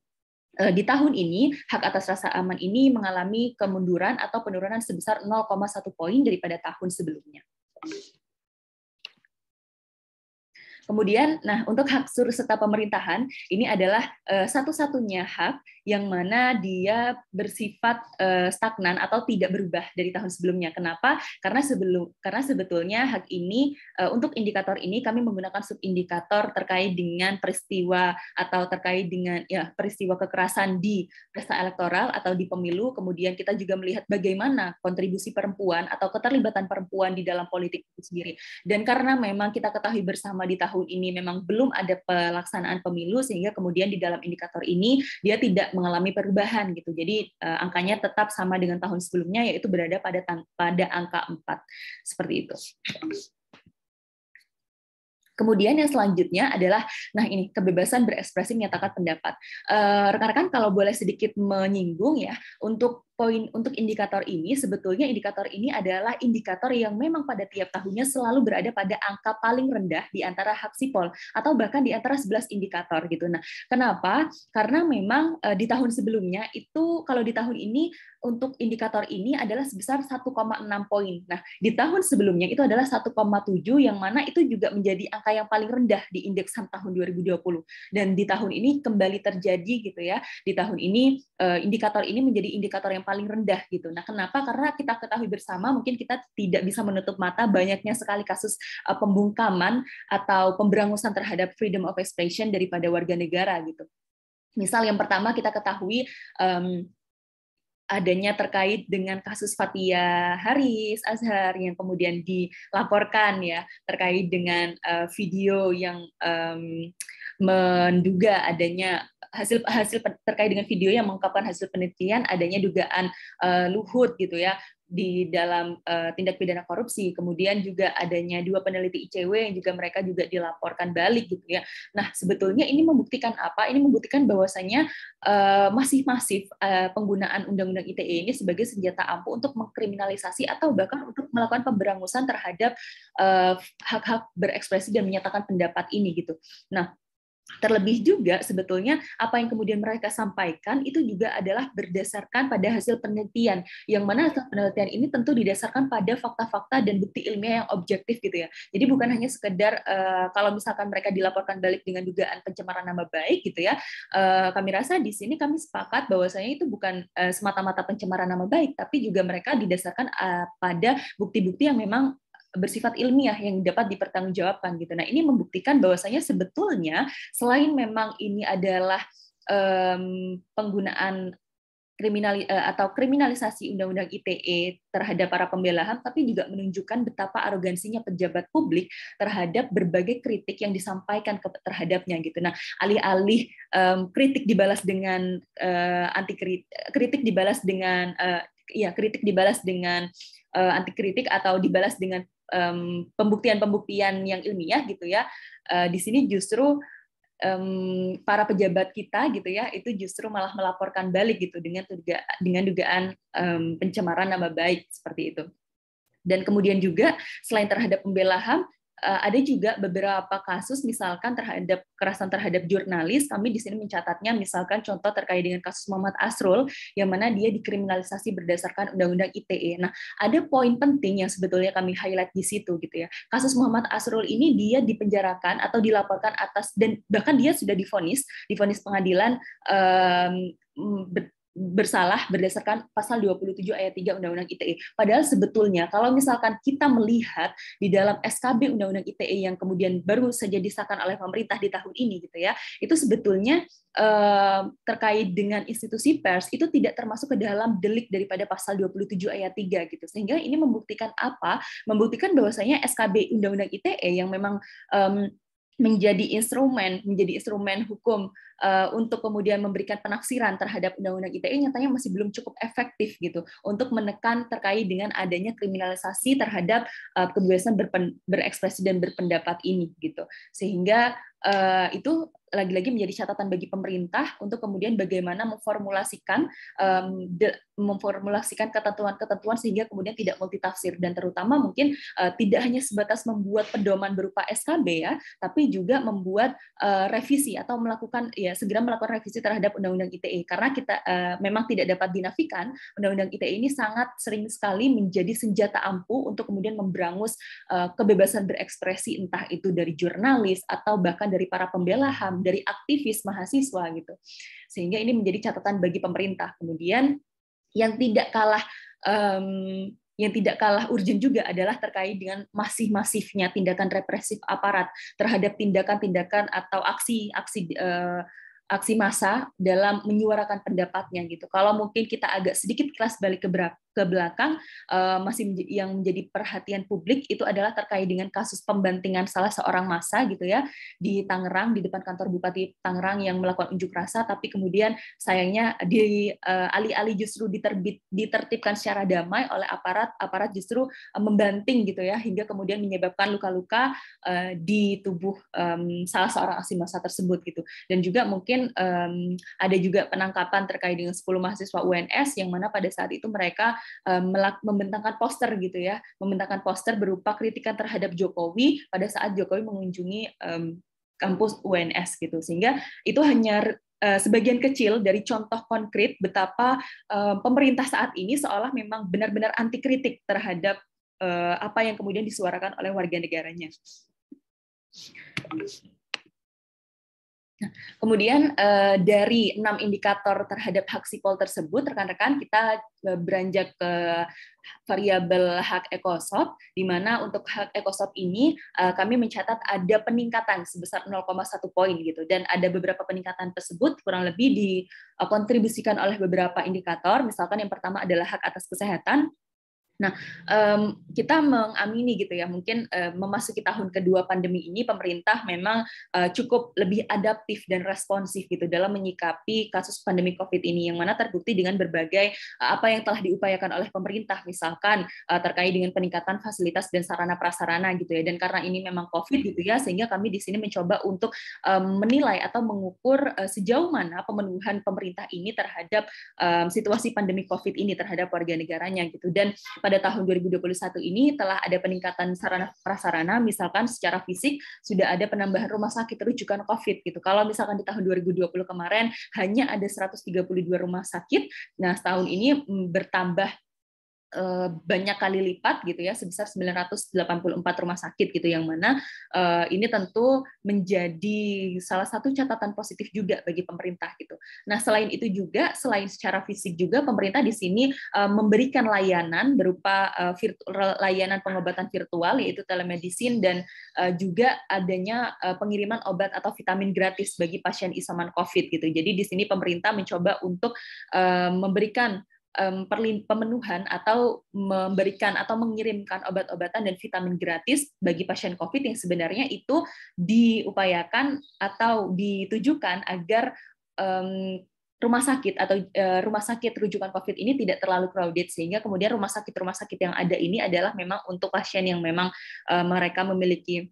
B: Eh, di tahun ini hak atas rasa aman ini mengalami kemunduran atau penurunan sebesar 0,1 poin daripada tahun sebelumnya. Kemudian, nah untuk hak suruh serta pemerintahan ini adalah eh, satu-satunya hak yang mana dia bersifat uh, stagnan atau tidak berubah dari tahun sebelumnya. Kenapa? Karena sebelum karena sebetulnya hak ini uh, untuk indikator ini kami menggunakan subindikator terkait dengan peristiwa atau terkait dengan ya peristiwa kekerasan di pesta elektoral atau di pemilu. Kemudian kita juga melihat bagaimana kontribusi perempuan atau keterlibatan perempuan di dalam politik itu sendiri. Dan karena memang kita ketahui bersama di tahun ini memang belum ada pelaksanaan pemilu sehingga kemudian di dalam indikator ini dia tidak mengalami perubahan gitu. Jadi uh, angkanya tetap sama dengan tahun sebelumnya yaitu berada pada pada angka 4. Seperti itu. Kemudian yang selanjutnya adalah, nah ini kebebasan berekspresi menyatakan pendapat. Eh, rekan-rekan uh, kalau boleh sedikit menyinggung ya, untuk poin untuk indikator ini sebetulnya indikator ini adalah indikator yang memang pada tiap tahunnya selalu berada pada angka paling rendah di antara hak sipol atau bahkan di antara 11 indikator gitu. Nah, kenapa? Karena memang di tahun sebelumnya itu kalau di tahun ini untuk indikator ini adalah sebesar 1,6 poin. Nah, di tahun sebelumnya itu adalah 1,7 yang mana itu juga menjadi angka yang paling rendah di indeks HAM tahun 2020. Dan di tahun ini kembali terjadi gitu ya. Di tahun ini indikator ini menjadi indikator yang paling rendah gitu. Nah, kenapa? Karena kita ketahui bersama mungkin kita tidak bisa menutup mata banyaknya sekali kasus uh, pembungkaman atau pemberangusan terhadap freedom of expression daripada warga negara gitu. Misal yang pertama kita ketahui um, adanya terkait dengan kasus Fatia Haris Azhar yang kemudian dilaporkan ya terkait dengan uh, video yang um, menduga adanya hasil hasil terkait dengan video yang mengungkapkan hasil penelitian adanya dugaan uh, luhut gitu ya di dalam uh, tindak pidana korupsi. Kemudian juga adanya dua peneliti ICW yang juga mereka juga dilaporkan balik gitu ya. Nah, sebetulnya ini membuktikan apa? Ini membuktikan bahwasanya uh, masih masif uh, penggunaan undang-undang ITE ini sebagai senjata ampuh untuk mengkriminalisasi atau bahkan untuk melakukan pemberangusan terhadap hak-hak uh, berekspresi dan menyatakan pendapat ini gitu. Nah, Terlebih juga sebetulnya apa yang kemudian mereka sampaikan itu juga adalah berdasarkan pada hasil penelitian yang mana hasil penelitian ini tentu didasarkan pada fakta-fakta dan bukti ilmiah yang objektif gitu ya. Jadi bukan hanya sekedar uh, kalau misalkan mereka dilaporkan balik dengan dugaan pencemaran nama baik gitu ya. Uh, kami rasa di sini kami sepakat bahwasanya itu bukan uh, semata-mata pencemaran nama baik tapi juga mereka didasarkan pada bukti-bukti yang memang bersifat ilmiah yang dapat dipertanggungjawabkan gitu. Nah ini membuktikan bahwasanya sebetulnya selain memang ini adalah um, penggunaan kriminal eh, atau kriminalisasi undang-undang ITE terhadap para pembela HAM, tapi juga menunjukkan betapa arogansinya pejabat publik terhadap berbagai kritik yang disampaikan ke, terhadapnya gitu. Nah, alih-alih um, kritik dibalas dengan uh, anti kritik, kritik dibalas dengan uh, ya kritik dibalas dengan uh, anti kritik atau dibalas dengan pembuktian-pembuktian yang ilmiah gitu ya uh, di sini justru um, para pejabat kita gitu ya itu justru malah melaporkan balik gitu dengan duga, dengan dugaan um, pencemaran nama baik seperti itu. Dan kemudian juga selain terhadap pembela HAM Eh, ada juga beberapa kasus misalkan terhadap kekerasan terhadap jurnalis kami di sini mencatatnya misalkan contoh terkait dengan kasus Muhammad Asrul yang mana dia dikriminalisasi berdasarkan undang-undang ITE. Nah, ada poin penting yang sebetulnya kami highlight di situ gitu ya. Kasus Muhammad Asrul ini dia dipenjarakan atau dilaporkan atas dan bahkan dia sudah difonis, difonis pengadilan um, bersalah berdasarkan pasal 27 ayat 3 Undang-Undang ITE. Padahal sebetulnya kalau misalkan kita melihat di dalam SKB Undang-Undang ITE yang kemudian baru saja disahkan oleh pemerintah di tahun ini gitu ya, itu sebetulnya eh, terkait dengan institusi pers itu tidak termasuk ke dalam delik daripada pasal 27 ayat 3 gitu. Sehingga ini membuktikan apa? Membuktikan bahwasanya SKB Undang-Undang ITE yang memang menjadi instrumen menjadi instrumen hukum uh, untuk kemudian memberikan penafsiran terhadap undang-undang ITE nyatanya masih belum cukup efektif gitu untuk menekan terkait dengan adanya kriminalisasi terhadap uh, kebebasan berekspresi dan berpendapat ini gitu. Sehingga uh, itu lagi-lagi menjadi catatan bagi pemerintah untuk kemudian bagaimana memformulasikan memformulasikan ketentuan-ketentuan sehingga kemudian tidak multitafsir. Dan terutama mungkin uh, tidak hanya sebatas membuat pedoman berupa SKB ya, tapi juga membuat uh, revisi atau melakukan ya segera melakukan revisi terhadap Undang-Undang ITE karena kita memang tidak dapat dinafikan Undang-Undang ITE ini sangat sering sekali menjadi senjata ampuh untuk kemudian memberangus kebebasan berekspresi entah itu dari jurnalis atau bahkan dari para pembela HAM, dari aktivis mahasiswa gitu. Sehingga ini menjadi catatan bagi pemerintah. Kemudian yang tidak kalah um, yang tidak kalah urgent juga adalah terkait dengan masih masifnya tindakan represif aparat terhadap tindakan-tindakan atau aksi-aksi uh, aksi massa dalam menyuarakan pendapatnya gitu. Kalau mungkin kita agak sedikit kelas balik ke ke belakang uh, masih yang menjadi perhatian publik itu adalah terkait dengan kasus pembantingan salah seorang massa gitu ya di Tangerang di depan kantor Bupati Tangerang yang melakukan unjuk rasa tapi kemudian sayangnya di uh, alih-alih justru diterbit ditertibkan secara damai oleh aparat aparat justru uh, membanting gitu ya hingga kemudian menyebabkan luka-luka uh, di tubuh um, salah seorang aksi massa tersebut gitu. Dan juga mungkin um, ada juga penangkapan terkait dengan 10 mahasiswa UNS yang mana pada saat itu mereka membentangkan poster gitu ya, membentangkan poster berupa kritikan terhadap Jokowi pada saat Jokowi mengunjungi kampus UNS gitu, sehingga itu hanya eh, sebagian kecil dari contoh konkret betapa pemerintah saat ini seolah memang benar-benar anti kritik terhadap eh, apa yang kemudian disuarakan oleh warga negaranya. Nah, kemudian eh, dari enam indikator terhadap hak sipol tersebut, rekan-rekan kita eh, beranjak ke variabel hak ekosop, di mana untuk hak ekosop ini eh, kami mencatat ada peningkatan sebesar 0,1 poin gitu, dan ada beberapa peningkatan tersebut kurang lebih dikontribusikan oleh beberapa indikator. Misalkan yang pertama adalah hak atas kesehatan, Nah, um, kita mengamini gitu ya, mungkin uh, memasuki tahun kedua pandemi ini, pemerintah memang uh, cukup lebih adaptif dan responsif gitu dalam menyikapi kasus pandemi COVID ini, yang mana terbukti dengan berbagai uh, apa yang telah diupayakan oleh pemerintah, misalkan uh, terkait dengan peningkatan fasilitas dan sarana prasarana gitu ya. Dan karena ini memang COVID gitu ya, sehingga kami di sini mencoba untuk um, menilai atau mengukur uh, sejauh mana pemenuhan pemerintah ini terhadap um, situasi pandemi COVID ini terhadap warga negaranya gitu. Dan pada tahun 2021 ini telah ada peningkatan sarana prasarana, misalkan secara fisik sudah ada penambahan rumah sakit rujukan COVID gitu. Kalau misalkan di tahun 2020 kemarin hanya ada 132 rumah sakit, nah tahun ini mm, bertambah banyak kali lipat gitu ya sebesar 984 rumah sakit gitu yang mana uh, ini tentu menjadi salah satu catatan positif juga bagi pemerintah gitu. Nah, selain itu juga selain secara fisik juga pemerintah di sini uh, memberikan layanan berupa virtual, layanan pengobatan virtual yaitu telemedicine dan juga adanya pengiriman obat atau vitamin gratis bagi pasien isoman Covid gitu. Jadi di sini pemerintah mencoba untuk memberikan pemenuhan atau memberikan atau mengirimkan obat-obatan dan vitamin gratis bagi pasien COVID yang sebenarnya itu diupayakan atau ditujukan agar rumah sakit atau uh, rumah sakit rujukan COVID ini tidak terlalu crowded sehingga kemudian rumah sakit rumah sakit yang ada ini adalah memang untuk pasien yang memang uh, mereka memiliki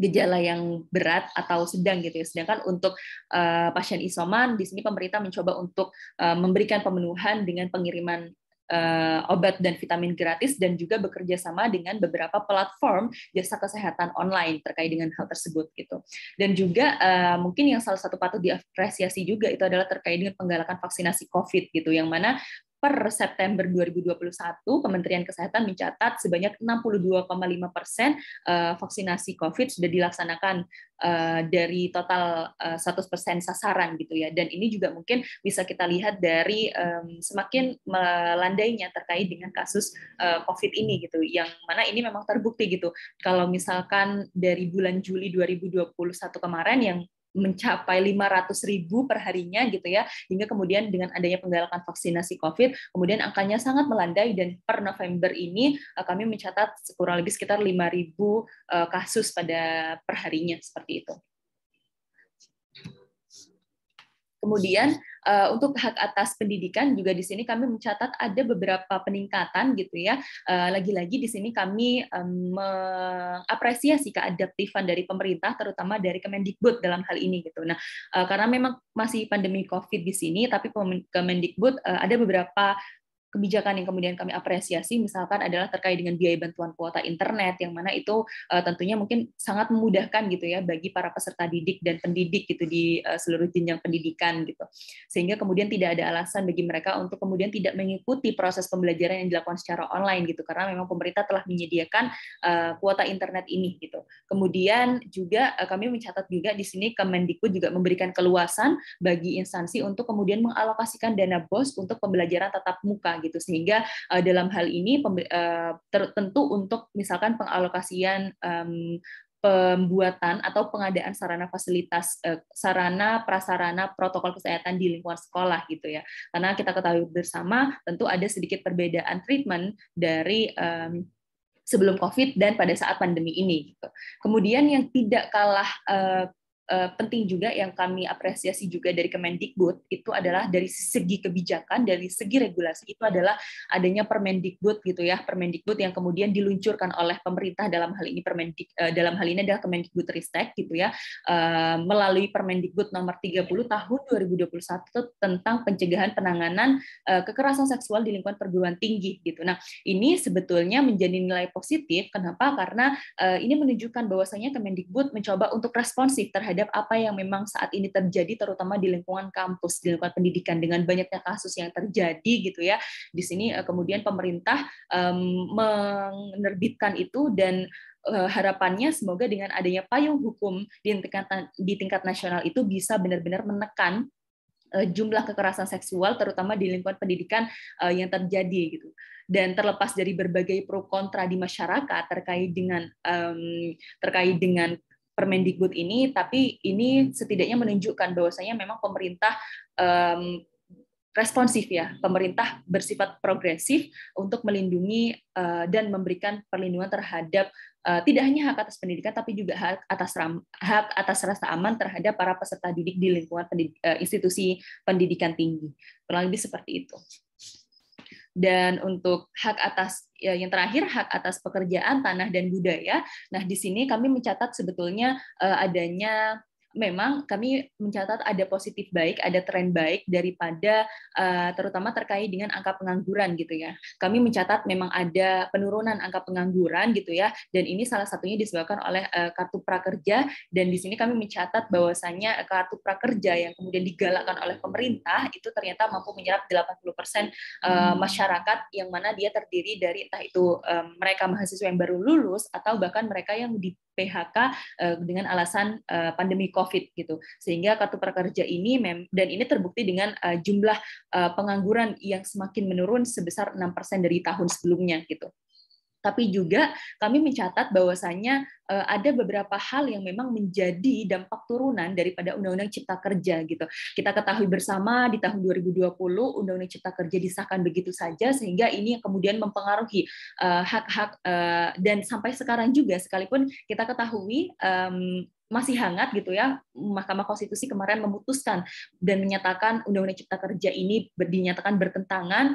B: gejala yang berat atau sedang gitu ya. Sedangkan untuk uh, pasien isoman di sini pemerintah mencoba untuk uh, memberikan pemenuhan dengan pengiriman uh, obat dan vitamin gratis dan juga bekerja sama dengan beberapa platform jasa kesehatan online terkait dengan hal tersebut gitu. Dan juga uh, mungkin yang salah satu patut diapresiasi juga itu adalah terkait dengan penggalakan vaksinasi COVID gitu yang mana per September 2021 Kementerian Kesehatan mencatat sebanyak 62,5 persen eh, vaksinasi COVID sudah dilaksanakan eh, dari total 100 eh, persen sasaran gitu ya. Dan ini juga mungkin bisa kita lihat dari semakin melandainya terkait dengan kasus COVID ini gitu. Yang mana ini memang terbukti gitu. Kalau misalkan dari bulan Juli 2021 kemarin yang mencapai 500 ribu perharinya gitu ya hingga kemudian dengan adanya penggalakan vaksinasi COVID kemudian angkanya sangat melandai dan per November ini eh, kami mencatat kurang lebih sekitar 5 ribu eh, kasus pada perharinya seperti itu. Kemudian uh, untuk hak atas pendidikan juga di sini kami mencatat ada beberapa peningkatan gitu ya. Uh, lagi-lagi di sini kami mengapresiasi keadaptifan dari pemerintah terutama dari Kemendikbud dalam hal ini gitu. Nah, uh, karena memang masih pandemi Covid di sini tapi Kemendikbud ada beberapa kebijakan yang kemudian kami apresiasi misalkan adalah terkait dengan biaya bantuan kuota internet yang mana itu uh, tentunya mungkin sangat memudahkan gitu ya bagi para peserta didik dan pendidik gitu di uh, seluruh jenjang pendidikan gitu. Sehingga kemudian tidak ada alasan bagi mereka untuk kemudian tidak mengikuti proses pembelajaran yang dilakukan secara online gitu. Karena memang pemerintah telah menyediakan uh, kuota internet ini gitu. Kemudian juga uh, kami mencatat juga di sini Kemendikbud juga memberikan keluasan bagi instansi untuk kemudian mengalokasikan dana BOS untuk pembelajaran tatap muka gitu sehingga uh, dalam hal ini uh, tertentu untuk misalkan pengalokasian um, pembuatan atau pengadaan sarana fasilitas sarana prasarana protokol kesehatan di lingkungan sekolah gitu ya karena kita ketahui bersama tentu ada sedikit perbedaan treatment dari um, sebelum COVID dan pada saat pandemi ini. Gitu. Kemudian yang tidak kalah uh, penting juga yang kami apresiasi juga dari Kemendikbud itu adalah dari segi kebijakan, dari segi regulasi itu adalah adanya Permendikbud gitu ya, Permendikbud yang kemudian diluncurkan oleh pemerintah dalam hal ini Permendik eh, dalam hal ini adalah Kemendikbud Ristek gitu ya, eh, melalui Permendikbud nomor 30 tahun 2021 tentang pencegahan penanganan kekerasan seksual di lingkungan perguruan tinggi gitu. Nah, ini sebetulnya menjadi nilai positif kenapa? Karena ini menunjukkan bahwasanya Kemendikbud mencoba untuk responsif terhadap terhadap apa yang memang saat ini terjadi terutama di lingkungan kampus di lingkungan pendidikan dengan banyaknya kasus yang terjadi gitu ya. Di sini eh, kemudian pemerintah menerbitkan itu dan eh, harapannya semoga dengan adanya payung hukum di tingkat di tingkat nasional itu bisa benar-benar menekan eh, jumlah kekerasan seksual terutama di lingkungan pendidikan yang terjadi gitu. Dan terlepas dari berbagai pro kontra di masyarakat terkait dengan um, terkait dengan Permendikbud ini, tapi ini setidaknya menunjukkan bahwasanya memang pemerintah um, responsif ya, pemerintah bersifat progresif untuk melindungi uh, dan memberikan perlindungan terhadap uh, tidak hanya hak atas pendidikan, tapi juga hak atas ram, hak atas rasa aman terhadap para peserta didik di lingkungan pendidik, uh, institusi pendidikan tinggi. Kurang lebih seperti itu. Dan untuk hak atas ya, yang terakhir hak atas pekerjaan tanah dan budaya. Nah, di sini kami mencatat sebetulnya uh, adanya memang kami mencatat ada positif baik, ada tren baik daripada uh, terutama terkait dengan angka pengangguran gitu ya. Kami mencatat memang ada penurunan angka pengangguran gitu ya, dan ini salah satunya disebabkan oleh uh, kartu prakerja dan di sini kami mencatat bahwasannya kartu prakerja yang kemudian digalakkan oleh pemerintah itu ternyata mampu menyerap 80% uh, masyarakat yang mana dia terdiri dari entah itu mereka mahasiswa yang baru lulus atau bahkan mereka yang di PHK uh, dengan alasan uh, pandemi COVID gitu. Sehingga kartu prakerja ini mem dan ini terbukti dengan uh, jumlah uh, pengangguran yang semakin menurun sebesar 6% dari tahun sebelumnya gitu tapi juga kami mencatat bahwasannya ada beberapa hal yang memang menjadi dampak turunan daripada Undang-Undang Cipta Kerja gitu. Kita ketahui bersama di tahun 2020 Undang-Undang Cipta Kerja disahkan begitu saja sehingga ini kemudian mempengaruhi hak-hak dan sampai sekarang juga sekalipun kita ketahui masih hangat gitu ya Mahkamah Konstitusi kemarin memutuskan dan menyatakan Undang-Undang Cipta Kerja ini dinyatakan bertentangan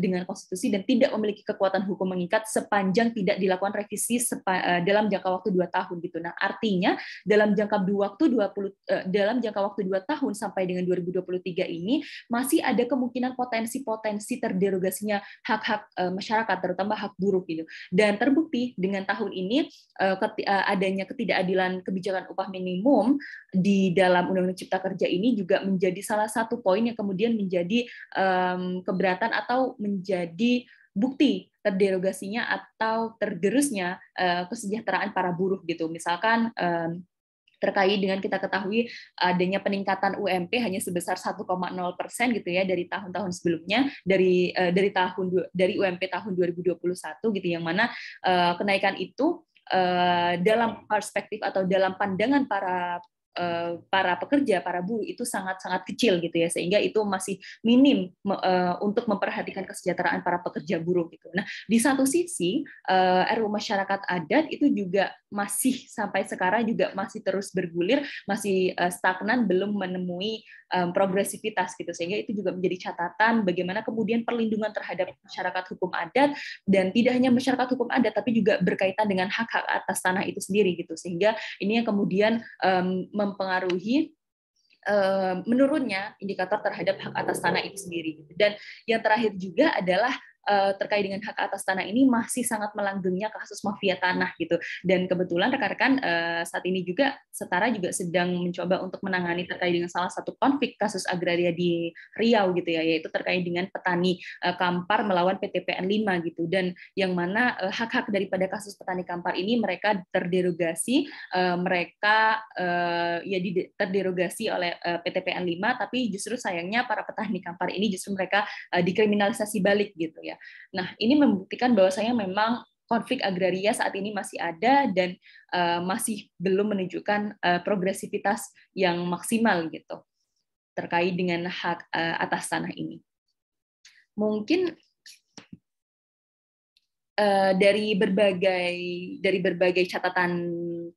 B: dengan konstitusi dan tidak memiliki kekuatan hukum mengikat sepanjang tidak dilakukan revisi eh, dalam jangka waktu dua tahun gitu. Nah artinya dalam jangka waktu 20 eh, dalam jangka waktu dua tahun sampai dengan 2023 ini masih ada kemungkinan potensi-potensi terderogasinya hak-hak eh, masyarakat terutama hak buruh gitu. Dan terbukti dengan tahun ini adanya ketidakadilan kebijakan upah minimum di dalam Undang-Undang Cipta Kerja ini juga menjadi salah satu poin yang kemudian menjadi um, keberatan atau menjadi bukti terderogasinya atau tergerusnya uh, kesejahteraan para buruh gitu. Misalkan um, terkait dengan kita ketahui adanya peningkatan UMP hanya sebesar 1,0 persen gitu ya dari tahun-tahun sebelumnya dari uh, dari tahun dari UMP tahun 2021 gitu yang mana uh, kenaikan itu Eh, dalam perspektif atau dalam pandangan para Eh, para pekerja, para buruh itu sangat-sangat kecil gitu ya, sehingga itu masih minim eh, untuk memperhatikan kesejahteraan para pekerja buruh gitu. Nah, di satu sisi eh, RU masyarakat adat itu juga masih sampai sekarang juga masih terus bergulir, masih stagnan, belum menemui progresivitas gitu, sehingga itu juga menjadi catatan bagaimana kemudian perlindungan terhadap masyarakat hukum adat dan tidak hanya masyarakat hukum adat, tapi juga berkaitan dengan hak-hak atas tanah itu sendiri gitu, sehingga ini yang kemudian mempengaruhi menurunnya indikator terhadap hak atas tanah itu sendiri. Dan yang terakhir juga adalah uh, terkait dengan hak atas tanah ini masih sangat melanggengnya kasus mafia tanah gitu. Dan kebetulan rekan-rekan uh, saat ini juga Setara juga sedang mencoba untuk menangani terkait dengan salah satu konflik kasus agraria di Riau gitu ya, yaitu terkait dengan petani uh, kampar melawan PTPN 5 gitu. Dan yang mana hak-hak uh, daripada kasus petani kampar ini mereka terderogasi, uh, mereka uh, ya terderogasi oleh uh, PTPN 5, tapi justru sayangnya para petani kampar ini justru mereka uh, dikriminalisasi balik gitu ya. Nah, ini membuktikan bahwasanya memang konflik agraria saat ini masih ada dan uh, masih belum menunjukkan uh, progresivitas yang maksimal gitu terkait dengan hak uh, atas tanah ini. Mungkin uh, dari berbagai dari berbagai catatan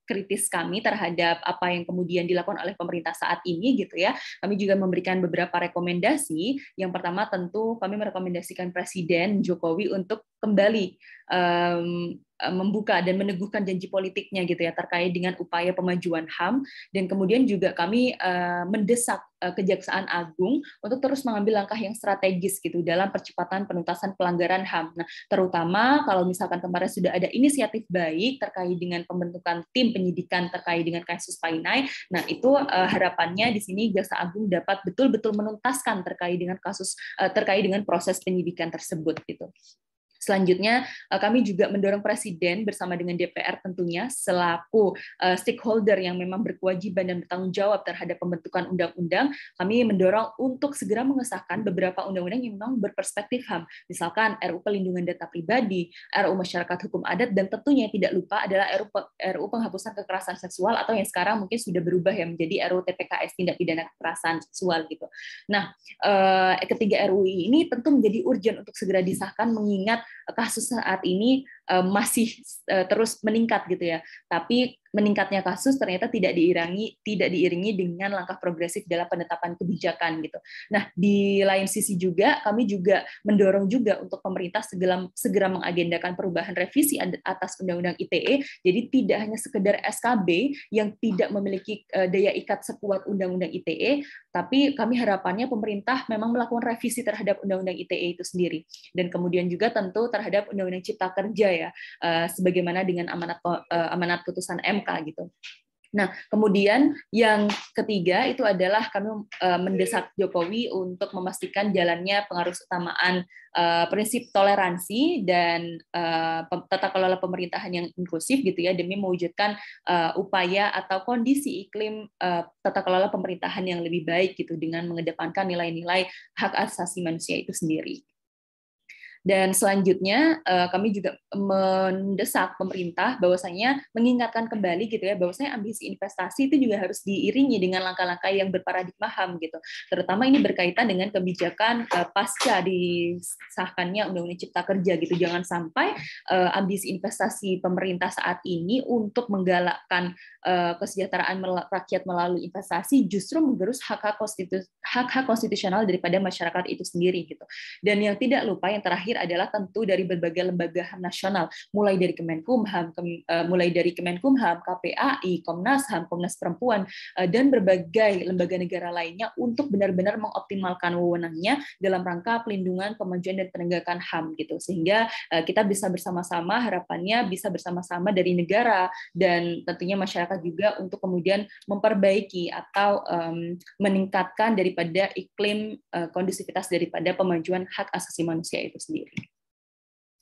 B: kritis kami terhadap apa yang kemudian dilakukan oleh pemerintah saat ini gitu ya. Kami juga memberikan beberapa rekomendasi. Yang pertama tentu kami merekomendasikan Presiden Jokowi untuk kembali um, membuka dan meneguhkan janji politiknya gitu ya terkait dengan upaya pemajuan HAM dan kemudian juga kami uh, mendesak uh, Kejaksaan Agung untuk terus mengambil langkah yang strategis gitu dalam percepatan penuntasan pelanggaran HAM. Nah, terutama kalau misalkan kemarin sudah ada inisiatif baik terkait dengan pembentukan tim penyidikan terkait dengan kasus Painai, nah itu harapannya di sini Jaksa Agung dapat betul-betul menuntaskan terkait dengan kasus terkait dengan proses penyidikan tersebut gitu. Selanjutnya, eh, kami juga mendorong Presiden bersama dengan DPR tentunya selaku eh, stakeholder yang memang berkewajiban dan bertanggung jawab terhadap pembentukan undang-undang, kami mendorong untuk segera mengesahkan beberapa undang-undang yang memang berperspektif HAM. Misalkan RU Pelindungan Data Pribadi, RU Masyarakat Hukum Adat, dan tentunya tidak lupa adalah RU, RU Penghapusan Kekerasan Seksual atau yang sekarang mungkin sudah berubah ya menjadi RU TPKS Tindak Pidana Kekerasan Seksual gitu. Nah, eh, ketiga RUU ini tentu menjadi urgent untuk segera disahkan mengingat kasus saat ini masih eh, terus meningkat gitu ya. Tapi meningkatnya kasus ternyata tidak diiringi tidak diiringi dengan langkah progresif dalam penetapan kebijakan gitu. Nah, di lain sisi juga kami juga mendorong juga untuk pemerintah segera segera mengagendakan perubahan revisi atas Undang-Undang ITE. Jadi tidak hanya sekedar SKB yang tidak memiliki eh, daya ikat sekuat Undang-Undang ITE, tapi kami harapannya pemerintah memang melakukan revisi terhadap Undang-Undang ITE itu sendiri. Dan kemudian juga tentu terhadap Undang-Undang Cipta Kerja ya, eh, sebagaimana dengan amanat eh, amanat putusan MK gitu. Nah, kemudian yang ketiga itu adalah kami eh, mendesak Jokowi untuk memastikan jalannya pengaruh utamaan prinsip toleransi dan tata kelola pemerintahan yang inklusif gitu ya demi mewujudkan upaya atau kondisi iklim tata kelola pemerintahan yang lebih baik gitu dengan mengedepankan nilai-nilai hak asasi manusia itu sendiri. Dan selanjutnya eh, kami juga mendesak pemerintah bahwasanya mengingatkan kembali gitu ya bahwasanya ambisi investasi itu juga harus diiringi dengan langkah-langkah yang berparadigma HAM gitu. Terutama ini berkaitan dengan kebijakan eh, pasca disahkannya Undang-Undang Cipta Kerja gitu. Jangan sampai eh, ambisi investasi pemerintah saat ini untuk menggalakkan kesejahteraan rakyat melalui investasi justru menggerus hak-hak hak-hak konstitusional daripada masyarakat itu sendiri gitu. Dan yang tidak lupa yang terakhir terakhir adalah tentu dari berbagai lembaga HAM nasional, mulai dari Kemenkumham, eh, mulai dari Kemenkumham, KPAI, Komnas HAM, Komnas Perempuan, eh, dan berbagai lembaga negara lainnya untuk benar-benar mengoptimalkan wewenangnya dalam rangka pelindungan, kemajuan dan penegakan HAM gitu. Sehingga eh, kita bisa bersama-sama harapannya bisa bersama-sama dari negara dan tentunya masyarakat juga untuk kemudian memperbaiki atau meningkatkan daripada iklim kondusivitas daripada pemajuan hak asasi manusia itu sendiri sendiri.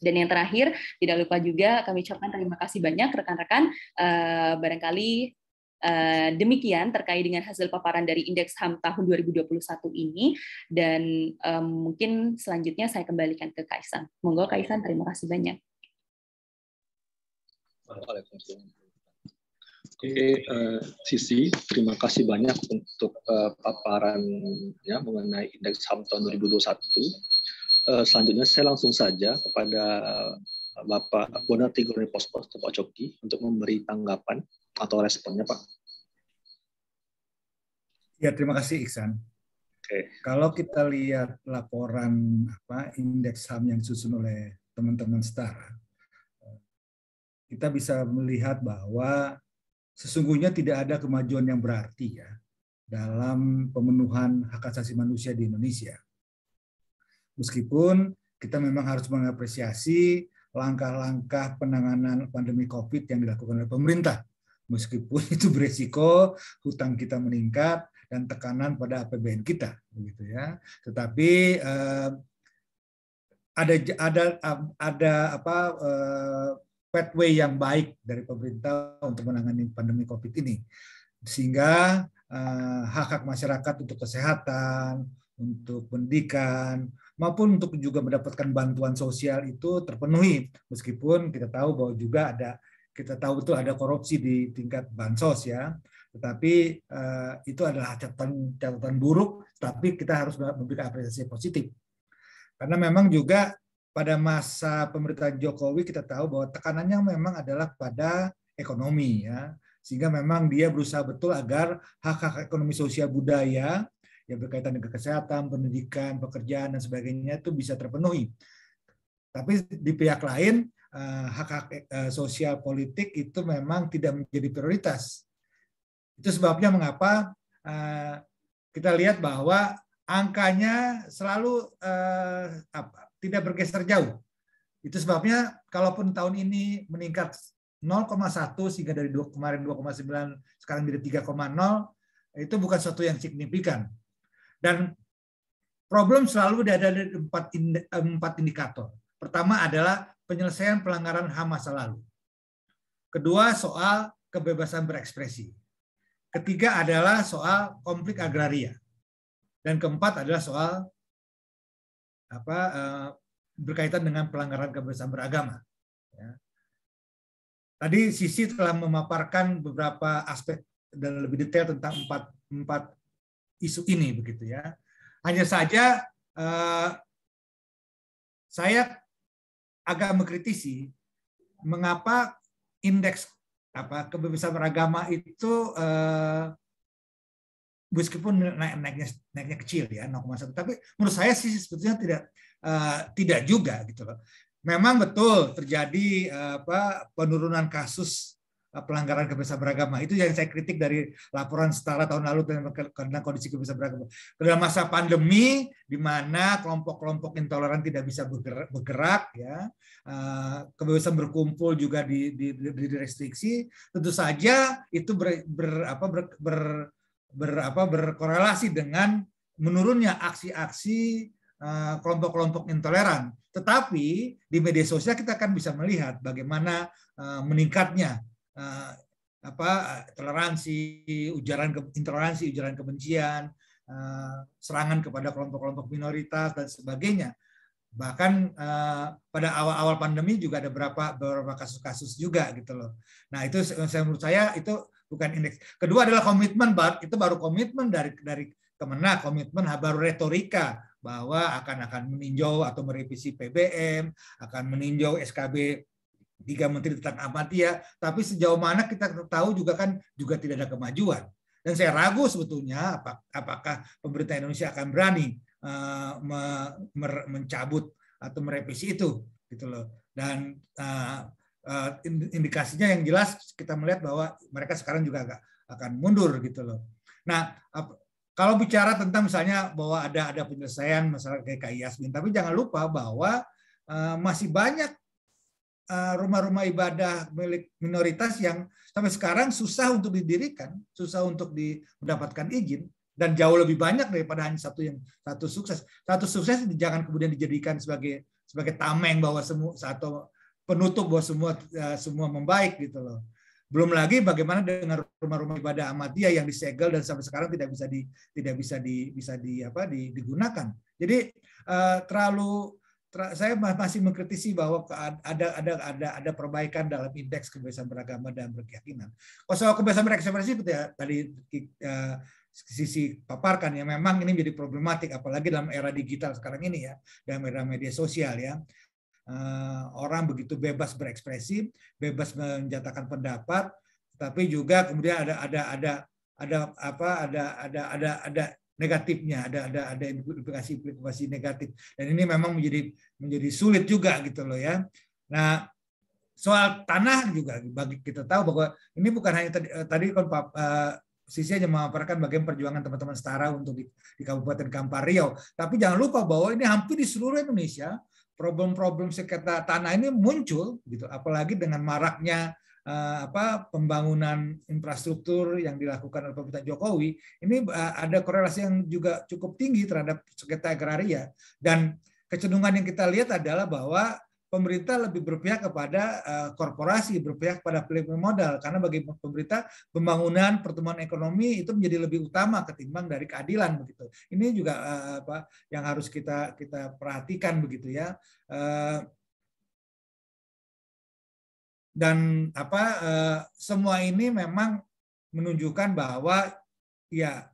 B: Dan yang terakhir, tidak lupa juga kami ucapkan terima kasih banyak rekan-rekan. Uh, barangkali uh, demikian terkait dengan hasil paparan dari Indeks HAM tahun 2021 ini. Dan um, mungkin selanjutnya saya kembalikan ke Kaisan. Monggo Kaisan, terima kasih banyak.
A: Oke, uh, Sisi, terima kasih banyak untuk uh, paparannya mengenai Indeks HAM tahun 2021 uh, selanjutnya saya langsung saja kepada Bapak Bonati Gurni Pospos Pak Coki untuk memberi tanggapan atau responnya Pak.
C: Ya, terima kasih Iksan. Okay. Kalau kita lihat laporan apa indeks HAM yang disusun oleh teman-teman setara, kita bisa melihat bahwa sesungguhnya tidak ada kemajuan yang berarti ya dalam pemenuhan hak asasi manusia di Indonesia. Meskipun kita memang harus mengapresiasi langkah-langkah penanganan pandemi COVID yang dilakukan oleh pemerintah. Meskipun itu beresiko hutang kita meningkat dan tekanan pada APBN kita, begitu ya. Tetapi eh, ada ada ada apa eh, pathway yang baik dari pemerintah untuk menangani pandemi COVID ini, sehingga eh, hak-hak masyarakat untuk kesehatan, untuk pendidikan, maupun untuk juga mendapatkan bantuan sosial itu terpenuhi. Meskipun kita tahu bahwa juga ada kita tahu betul ada korupsi di tingkat bansos ya. Tetapi uh, itu adalah catatan catatan buruk tapi kita harus memberikan apresiasi positif. Karena memang juga pada masa pemerintahan Jokowi kita tahu bahwa tekanannya memang adalah pada ekonomi ya. Sehingga memang dia berusaha betul agar hak-hak ekonomi sosial budaya yang berkaitan dengan kesehatan, pendidikan, pekerjaan dan sebagainya itu bisa terpenuhi. Tapi di pihak lain eh, hak-hak eh, sosial politik itu memang tidak menjadi prioritas. Itu sebabnya mengapa eh, kita lihat bahwa angkanya selalu tidak bergeser jauh. Itu sebabnya kalaupun tahun ini meningkat 0,1 sehingga dari kemarin 2,9 sekarang menjadi 3,0 itu bukan sesuatu yang signifikan. Dan problem selalu ada empat, empat indikator. Pertama adalah penyelesaian pelanggaran HAM masa lalu. Kedua soal kebebasan berekspresi. Ketiga adalah soal konflik agraria. Dan keempat adalah soal apa eh, berkaitan dengan pelanggaran kebebasan beragama. Ya. Tadi Sisi telah memaparkan beberapa aspek dan lebih detail tentang empat, empat isu ini begitu ya. Hanya saja uh, saya agak mengkritisi mengapa indeks apa kebebasan beragama itu uh, meskipun naik naiknya naiknya kecil ya 0,1 tapi menurut saya sih sebetulnya tidak uh, tidak juga gitu loh. Memang betul terjadi uh, apa penurunan kasus Eh, pelanggaran kebebasan beragama. Itu yang saya kritik dari laporan setara tahun lalu karena kondisi kebebasan beragama. Dalam masa pandemi, di mana kelompok-kelompok intoleran tidak bisa bergerak, bergerak ya, eh, kebebasan berkumpul juga di, direstriksi, tentu saja itu ber, ber, apa, ber, ber, ber, apa, berkorelasi dengan menurunnya aksi-aksi eh, kelompok-kelompok intoleran. Tetapi di media sosial kita akan bisa melihat bagaimana meningkatnya uh, apa toleransi, ujaran ke, intoleransi, ujaran kebencian, uh, serangan kepada kelompok-kelompok minoritas dan sebagainya. Bahkan uh, pada awal-awal pandemi juga ada beberapa beberapa kasus-kasus juga gitu loh. Nah itu saya menurut saya itu bukan indeks. Kedua adalah komitmen, itu baru komitmen dari dari Kemenak, komitmen baru retorika bahwa akan akan meninjau atau merevisi PBM, akan meninjau SKB tiga menteri tentang Ahmadiyah, tapi sejauh mana kita tahu juga kan juga tidak ada kemajuan. Dan saya ragu sebetulnya apakah pemerintah Indonesia akan berani uh, mencabut atau merevisi itu, gitu loh. Dan uh, uh, indikasinya yang jelas kita melihat bahwa mereka sekarang juga agak akan mundur, gitu loh. Nah, kalau bicara tentang misalnya bahwa ada ada penyelesaian masalah GKI Yasmin, tapi jangan lupa bahwa masih banyak Eh, rumah-rumah ibadah milik minoritas yang sampai sekarang susah untuk didirikan, susah untuk di, mendapatkan izin dan jauh lebih banyak daripada hanya satu yang satu sukses. Satu sukses jangan kemudian dijadikan sebagai sebagai tameng bahwa semua satu penutup bahwa semua eh, semua membaik gitu loh. Belum lagi bagaimana dengan rumah-rumah ibadah Ahmadiyah yang disegel dan sampai sekarang tidak bisa di tidak bisa di bisa di apa di, digunakan. Jadi uh, terlalu saya masih mengkritisi bahwa ada ada ada ada perbaikan dalam indeks kebebasan beragama dan berkeyakinan. Kalau soal kebebasan berekspresi seperti ya, tadi uh, sisi paparkan ya memang ini menjadi problematik apalagi dalam era digital sekarang ini ya dalam era media sosial ya uh, orang begitu bebas berekspresi bebas menyatakan pendapat tapi juga kemudian ada ada ada ada apa ada ada ada ada negatifnya, ada ada ada implikasi-implikasi negatif. Dan ini memang menjadi menjadi sulit juga gitu loh ya. Nah, soal tanah juga bagi kita tahu bahwa ini bukan hanya tadi, eh, tadi kan Pak uh, sisi hanya memaparkan bagaimana perjuangan teman-teman setara untuk di, di Kabupaten Kampar Riau. Tapi jangan lupa bahwa ini hampir di seluruh Indonesia problem-problem sekitar tanah ini muncul, gitu. Apalagi dengan maraknya apa pembangunan infrastruktur yang dilakukan oleh pemerintah Jokowi, ini uh, ada korelasi yang juga cukup tinggi terhadap sekitar agraria dan kecenderungan yang kita lihat adalah bahwa pemerintah lebih berpihak kepada uh, korporasi, berpihak pada pemilik modal karena bagi pemerintah pembangunan pertumbuhan ekonomi itu menjadi lebih utama ketimbang dari keadilan begitu. Ini juga apa yang harus kita kita perhatikan begitu ya. Dan apa uh, semua ini memang menunjukkan bahwa ya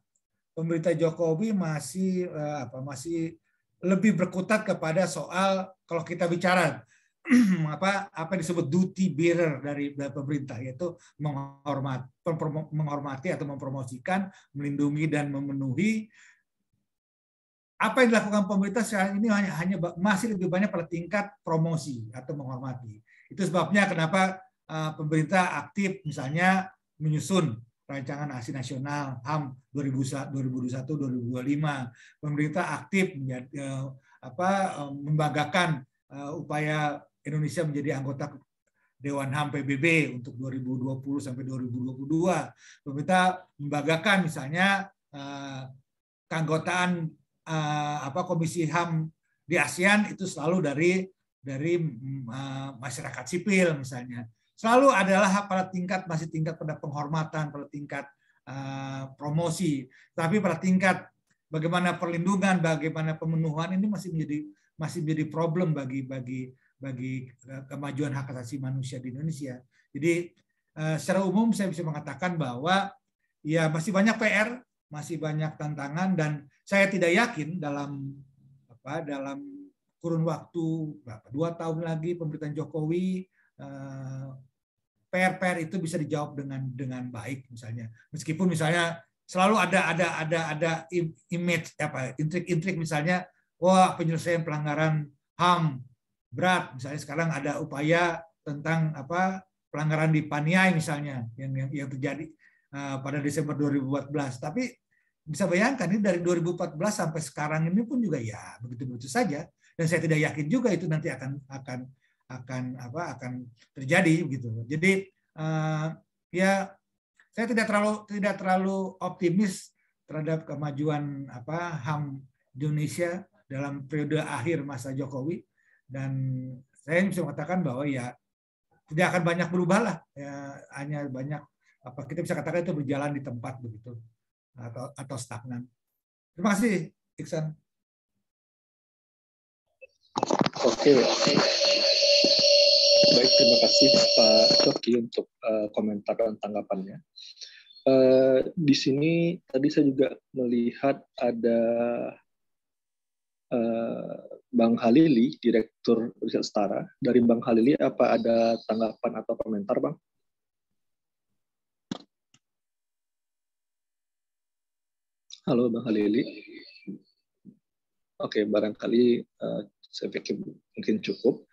C: pemerintah Jokowi masih uh, apa masih lebih berkutat kepada soal kalau kita bicara apa apa yang disebut duty bearer dari, dari pemerintah yaitu menghormat menghormati atau mempromosikan melindungi dan memenuhi. Apa yang dilakukan pemerintah sekarang ini hanya hanya masih lebih banyak pada tingkat promosi atau menghormati itu sebabnya kenapa uh, pemerintah aktif misalnya menyusun rancangan aksi nasional HAM 2021-2025. Pemerintah aktif menjadi, uh, apa, uh, membanggakan uh, upaya Indonesia menjadi anggota Dewan HAM PBB untuk 2020 sampai 2022. Pemerintah membanggakan misalnya uh, keanggotaan uh, apa Komisi HAM di ASEAN itu selalu dari dari uh, masyarakat sipil misalnya selalu adalah pada tingkat masih tingkat pada penghormatan, pada tingkat uh, promosi, tapi pada tingkat bagaimana perlindungan, bagaimana pemenuhan ini masih menjadi masih menjadi problem bagi bagi bagi eh, kemajuan hak asasi manusia di Indonesia. Jadi secara umum saya bisa mengatakan bahwa ya masih banyak PR, masih banyak tantangan dan saya tidak yakin dalam apa dalam kurun waktu berapa dua tahun lagi pemerintahan Jokowi PR-PR itu bisa dijawab dengan dengan baik misalnya. Meskipun misalnya selalu ada ada ada ada image apa intrik-intrik misalnya wah penyelesaian pelanggaran HAM berat. Misalnya sekarang ada upaya tentang apa pelanggaran di Paniai misalnya yang yang, yang terjadi uh, pada Desember 2014 tapi bisa bayangkan ini dari 2014 sampai sekarang ini pun juga ya begitu-begitu saja dan saya tidak yakin juga itu nanti akan akan akan apa akan terjadi gitu. Jadi uh, ya saya tidak terlalu tidak terlalu optimis terhadap kemajuan apa HAM Indonesia dalam periode akhir masa Jokowi dan saya bisa mengatakan bahwa ya tidak akan banyak berubah lah ya hanya banyak apa kita bisa katakan itu berjalan di tempat begitu atau atau stagnan. Terima kasih Iksan.
A: Oke. Baik, terima kasih Pak Coki untuk uh, komentar dan tanggapannya. Uh, di sini tadi saya juga melihat ada uh, Bang Halili, Direktur Riset Setara. Dari Bang Halili, apa ada tanggapan atau komentar, Bang? Halo, Bang Halili. Oke, barangkali uh, saya pikir mungkin cukup.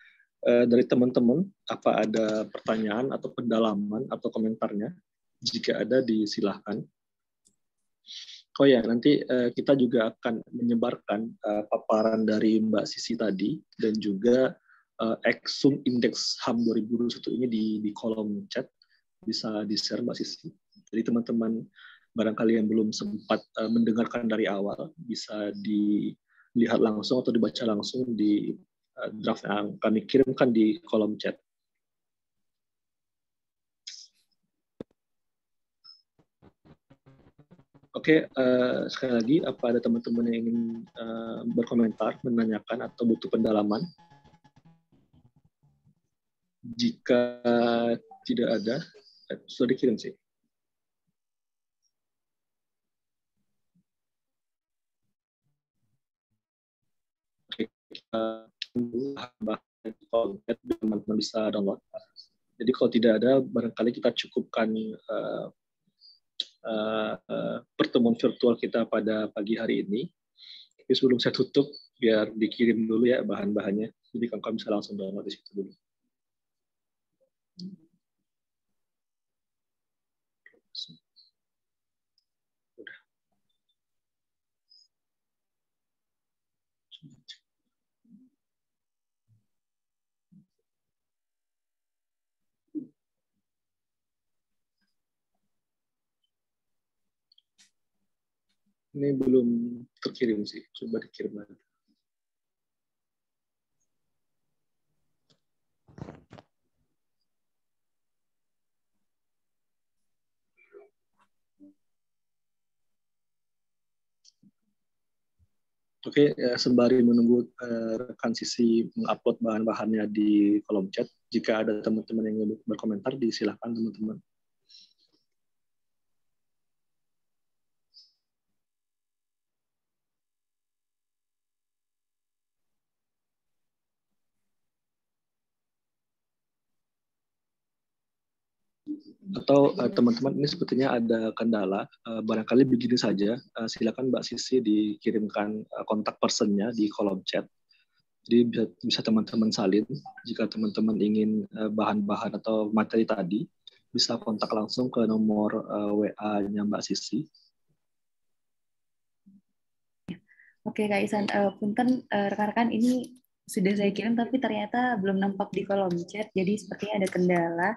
A: Eh, dari teman-teman apa ada pertanyaan atau pendalaman atau komentarnya? Jika ada disilahkan. Oh ya nanti uh, kita juga akan menyebarkan uh, paparan dari Mbak Sisi tadi dan juga uh, Exum Index HAM 2021 ini di, di kolom chat. Bisa di share Mbak Sisi. Jadi teman-teman barangkali yang belum sempat uh, mendengarkan dari awal bisa dilihat langsung atau dibaca langsung di Eh, draft yang kami kirimkan di kolom chat. Oke, uh, sekali lagi, apa ada teman-teman yang ingin uh, berkomentar, menanyakan, atau butuh pendalaman? Jika tidak ada, eh, sudah dikirim sih. Oke, kita teman-teman bisa download. Jadi kalau tidak ada, barangkali kita cukupkan uh, uh, pertemuan virtual kita pada pagi hari ini. Tapi sebelum saya tutup, biar dikirim dulu ya bahan-bahannya. Jadi kamu bisa langsung download di situ dulu. Ini belum terkirim sih. Coba dikirim lagi. Oke, ya, sembari menunggu uh, rekan sisi mengupload bahan-bahannya di kolom chat, jika ada teman-teman yang ingin berkomentar, disilahkan teman-teman. Atau uh, teman-teman ini sepertinya ada kendala, uh, barangkali begini saja, uh, silakan Mbak Sisi dikirimkan uh, kontak personnya di kolom chat. Jadi bisa, bisa teman-teman salin jika teman-teman ingin bahan-bahan uh, atau materi tadi, bisa kontak langsung ke nomor uh, WA-nya Mbak Sisi.
B: Oke Kak Isan, uh, punten uh, rekan-rekan ini sudah saya kirim tapi ternyata belum nampak di kolom chat, jadi sepertinya ada kendala.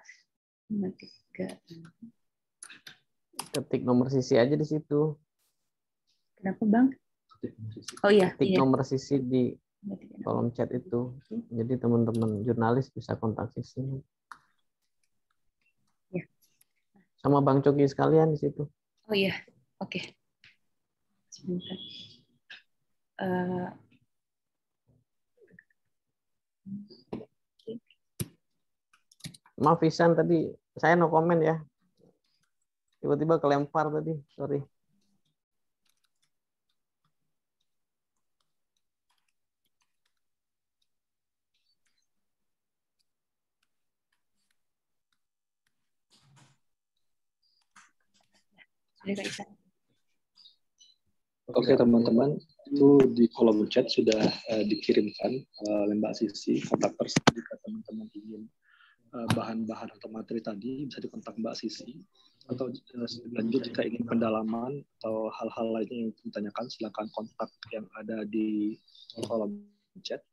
B: Nanti
D: ketik nomor sisi aja di situ.
B: Kenapa bang? Oh iya
D: ketik
B: iya.
D: nomor sisi di kolom chat itu. Jadi teman-teman jurnalis bisa kontak sisi ya. sama bang Coki sekalian di situ.
B: Oh iya. Oke. Okay. sebentar. Uh,
D: maaf Isan tadi saya no comment ya. Tiba-tiba kelempar tadi, sorry.
A: Oke teman-teman, itu di kolom chat sudah uh, dikirimkan uh, lembak sisi kontak person jika teman-teman ingin bahan-bahan atau materi tadi bisa dikontak Mbak Sisi atau eh, lanjut jika ingin pendalaman atau hal-hal lainnya yang ditanyakan silakan kontak yang ada di kolom chat.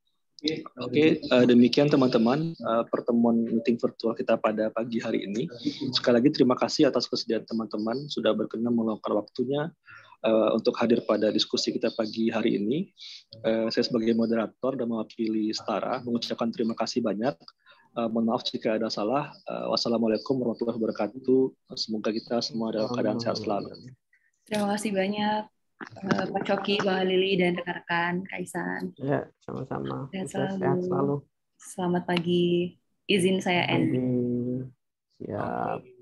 A: Oke, okay, uh, eh, demikian teman-teman uh, pertemuan meeting virtual kita pada pagi hari ini. Sekali lagi terima kasih atas kesediaan teman-teman sudah berkenan meluangkan waktunya uh, untuk hadir pada diskusi kita pagi hari ini. Uh, saya sebagai moderator dan mewakili Stara mengucapkan terima kasih banyak Uh, mohon maaf jika ada salah. Uh, wassalamualaikum warahmatullahi wabarakatuh. Semoga kita semua dalam keadaan sehat selalu.
B: Terima kasih banyak uh, Pak Coki, Bang Lili, dan rekan-rekan Kaisan.
D: Ya, sama-sama.
B: Sehat selalu.
D: Sehat selalu.
B: Selamat pagi. Izin saya end.
D: Siap.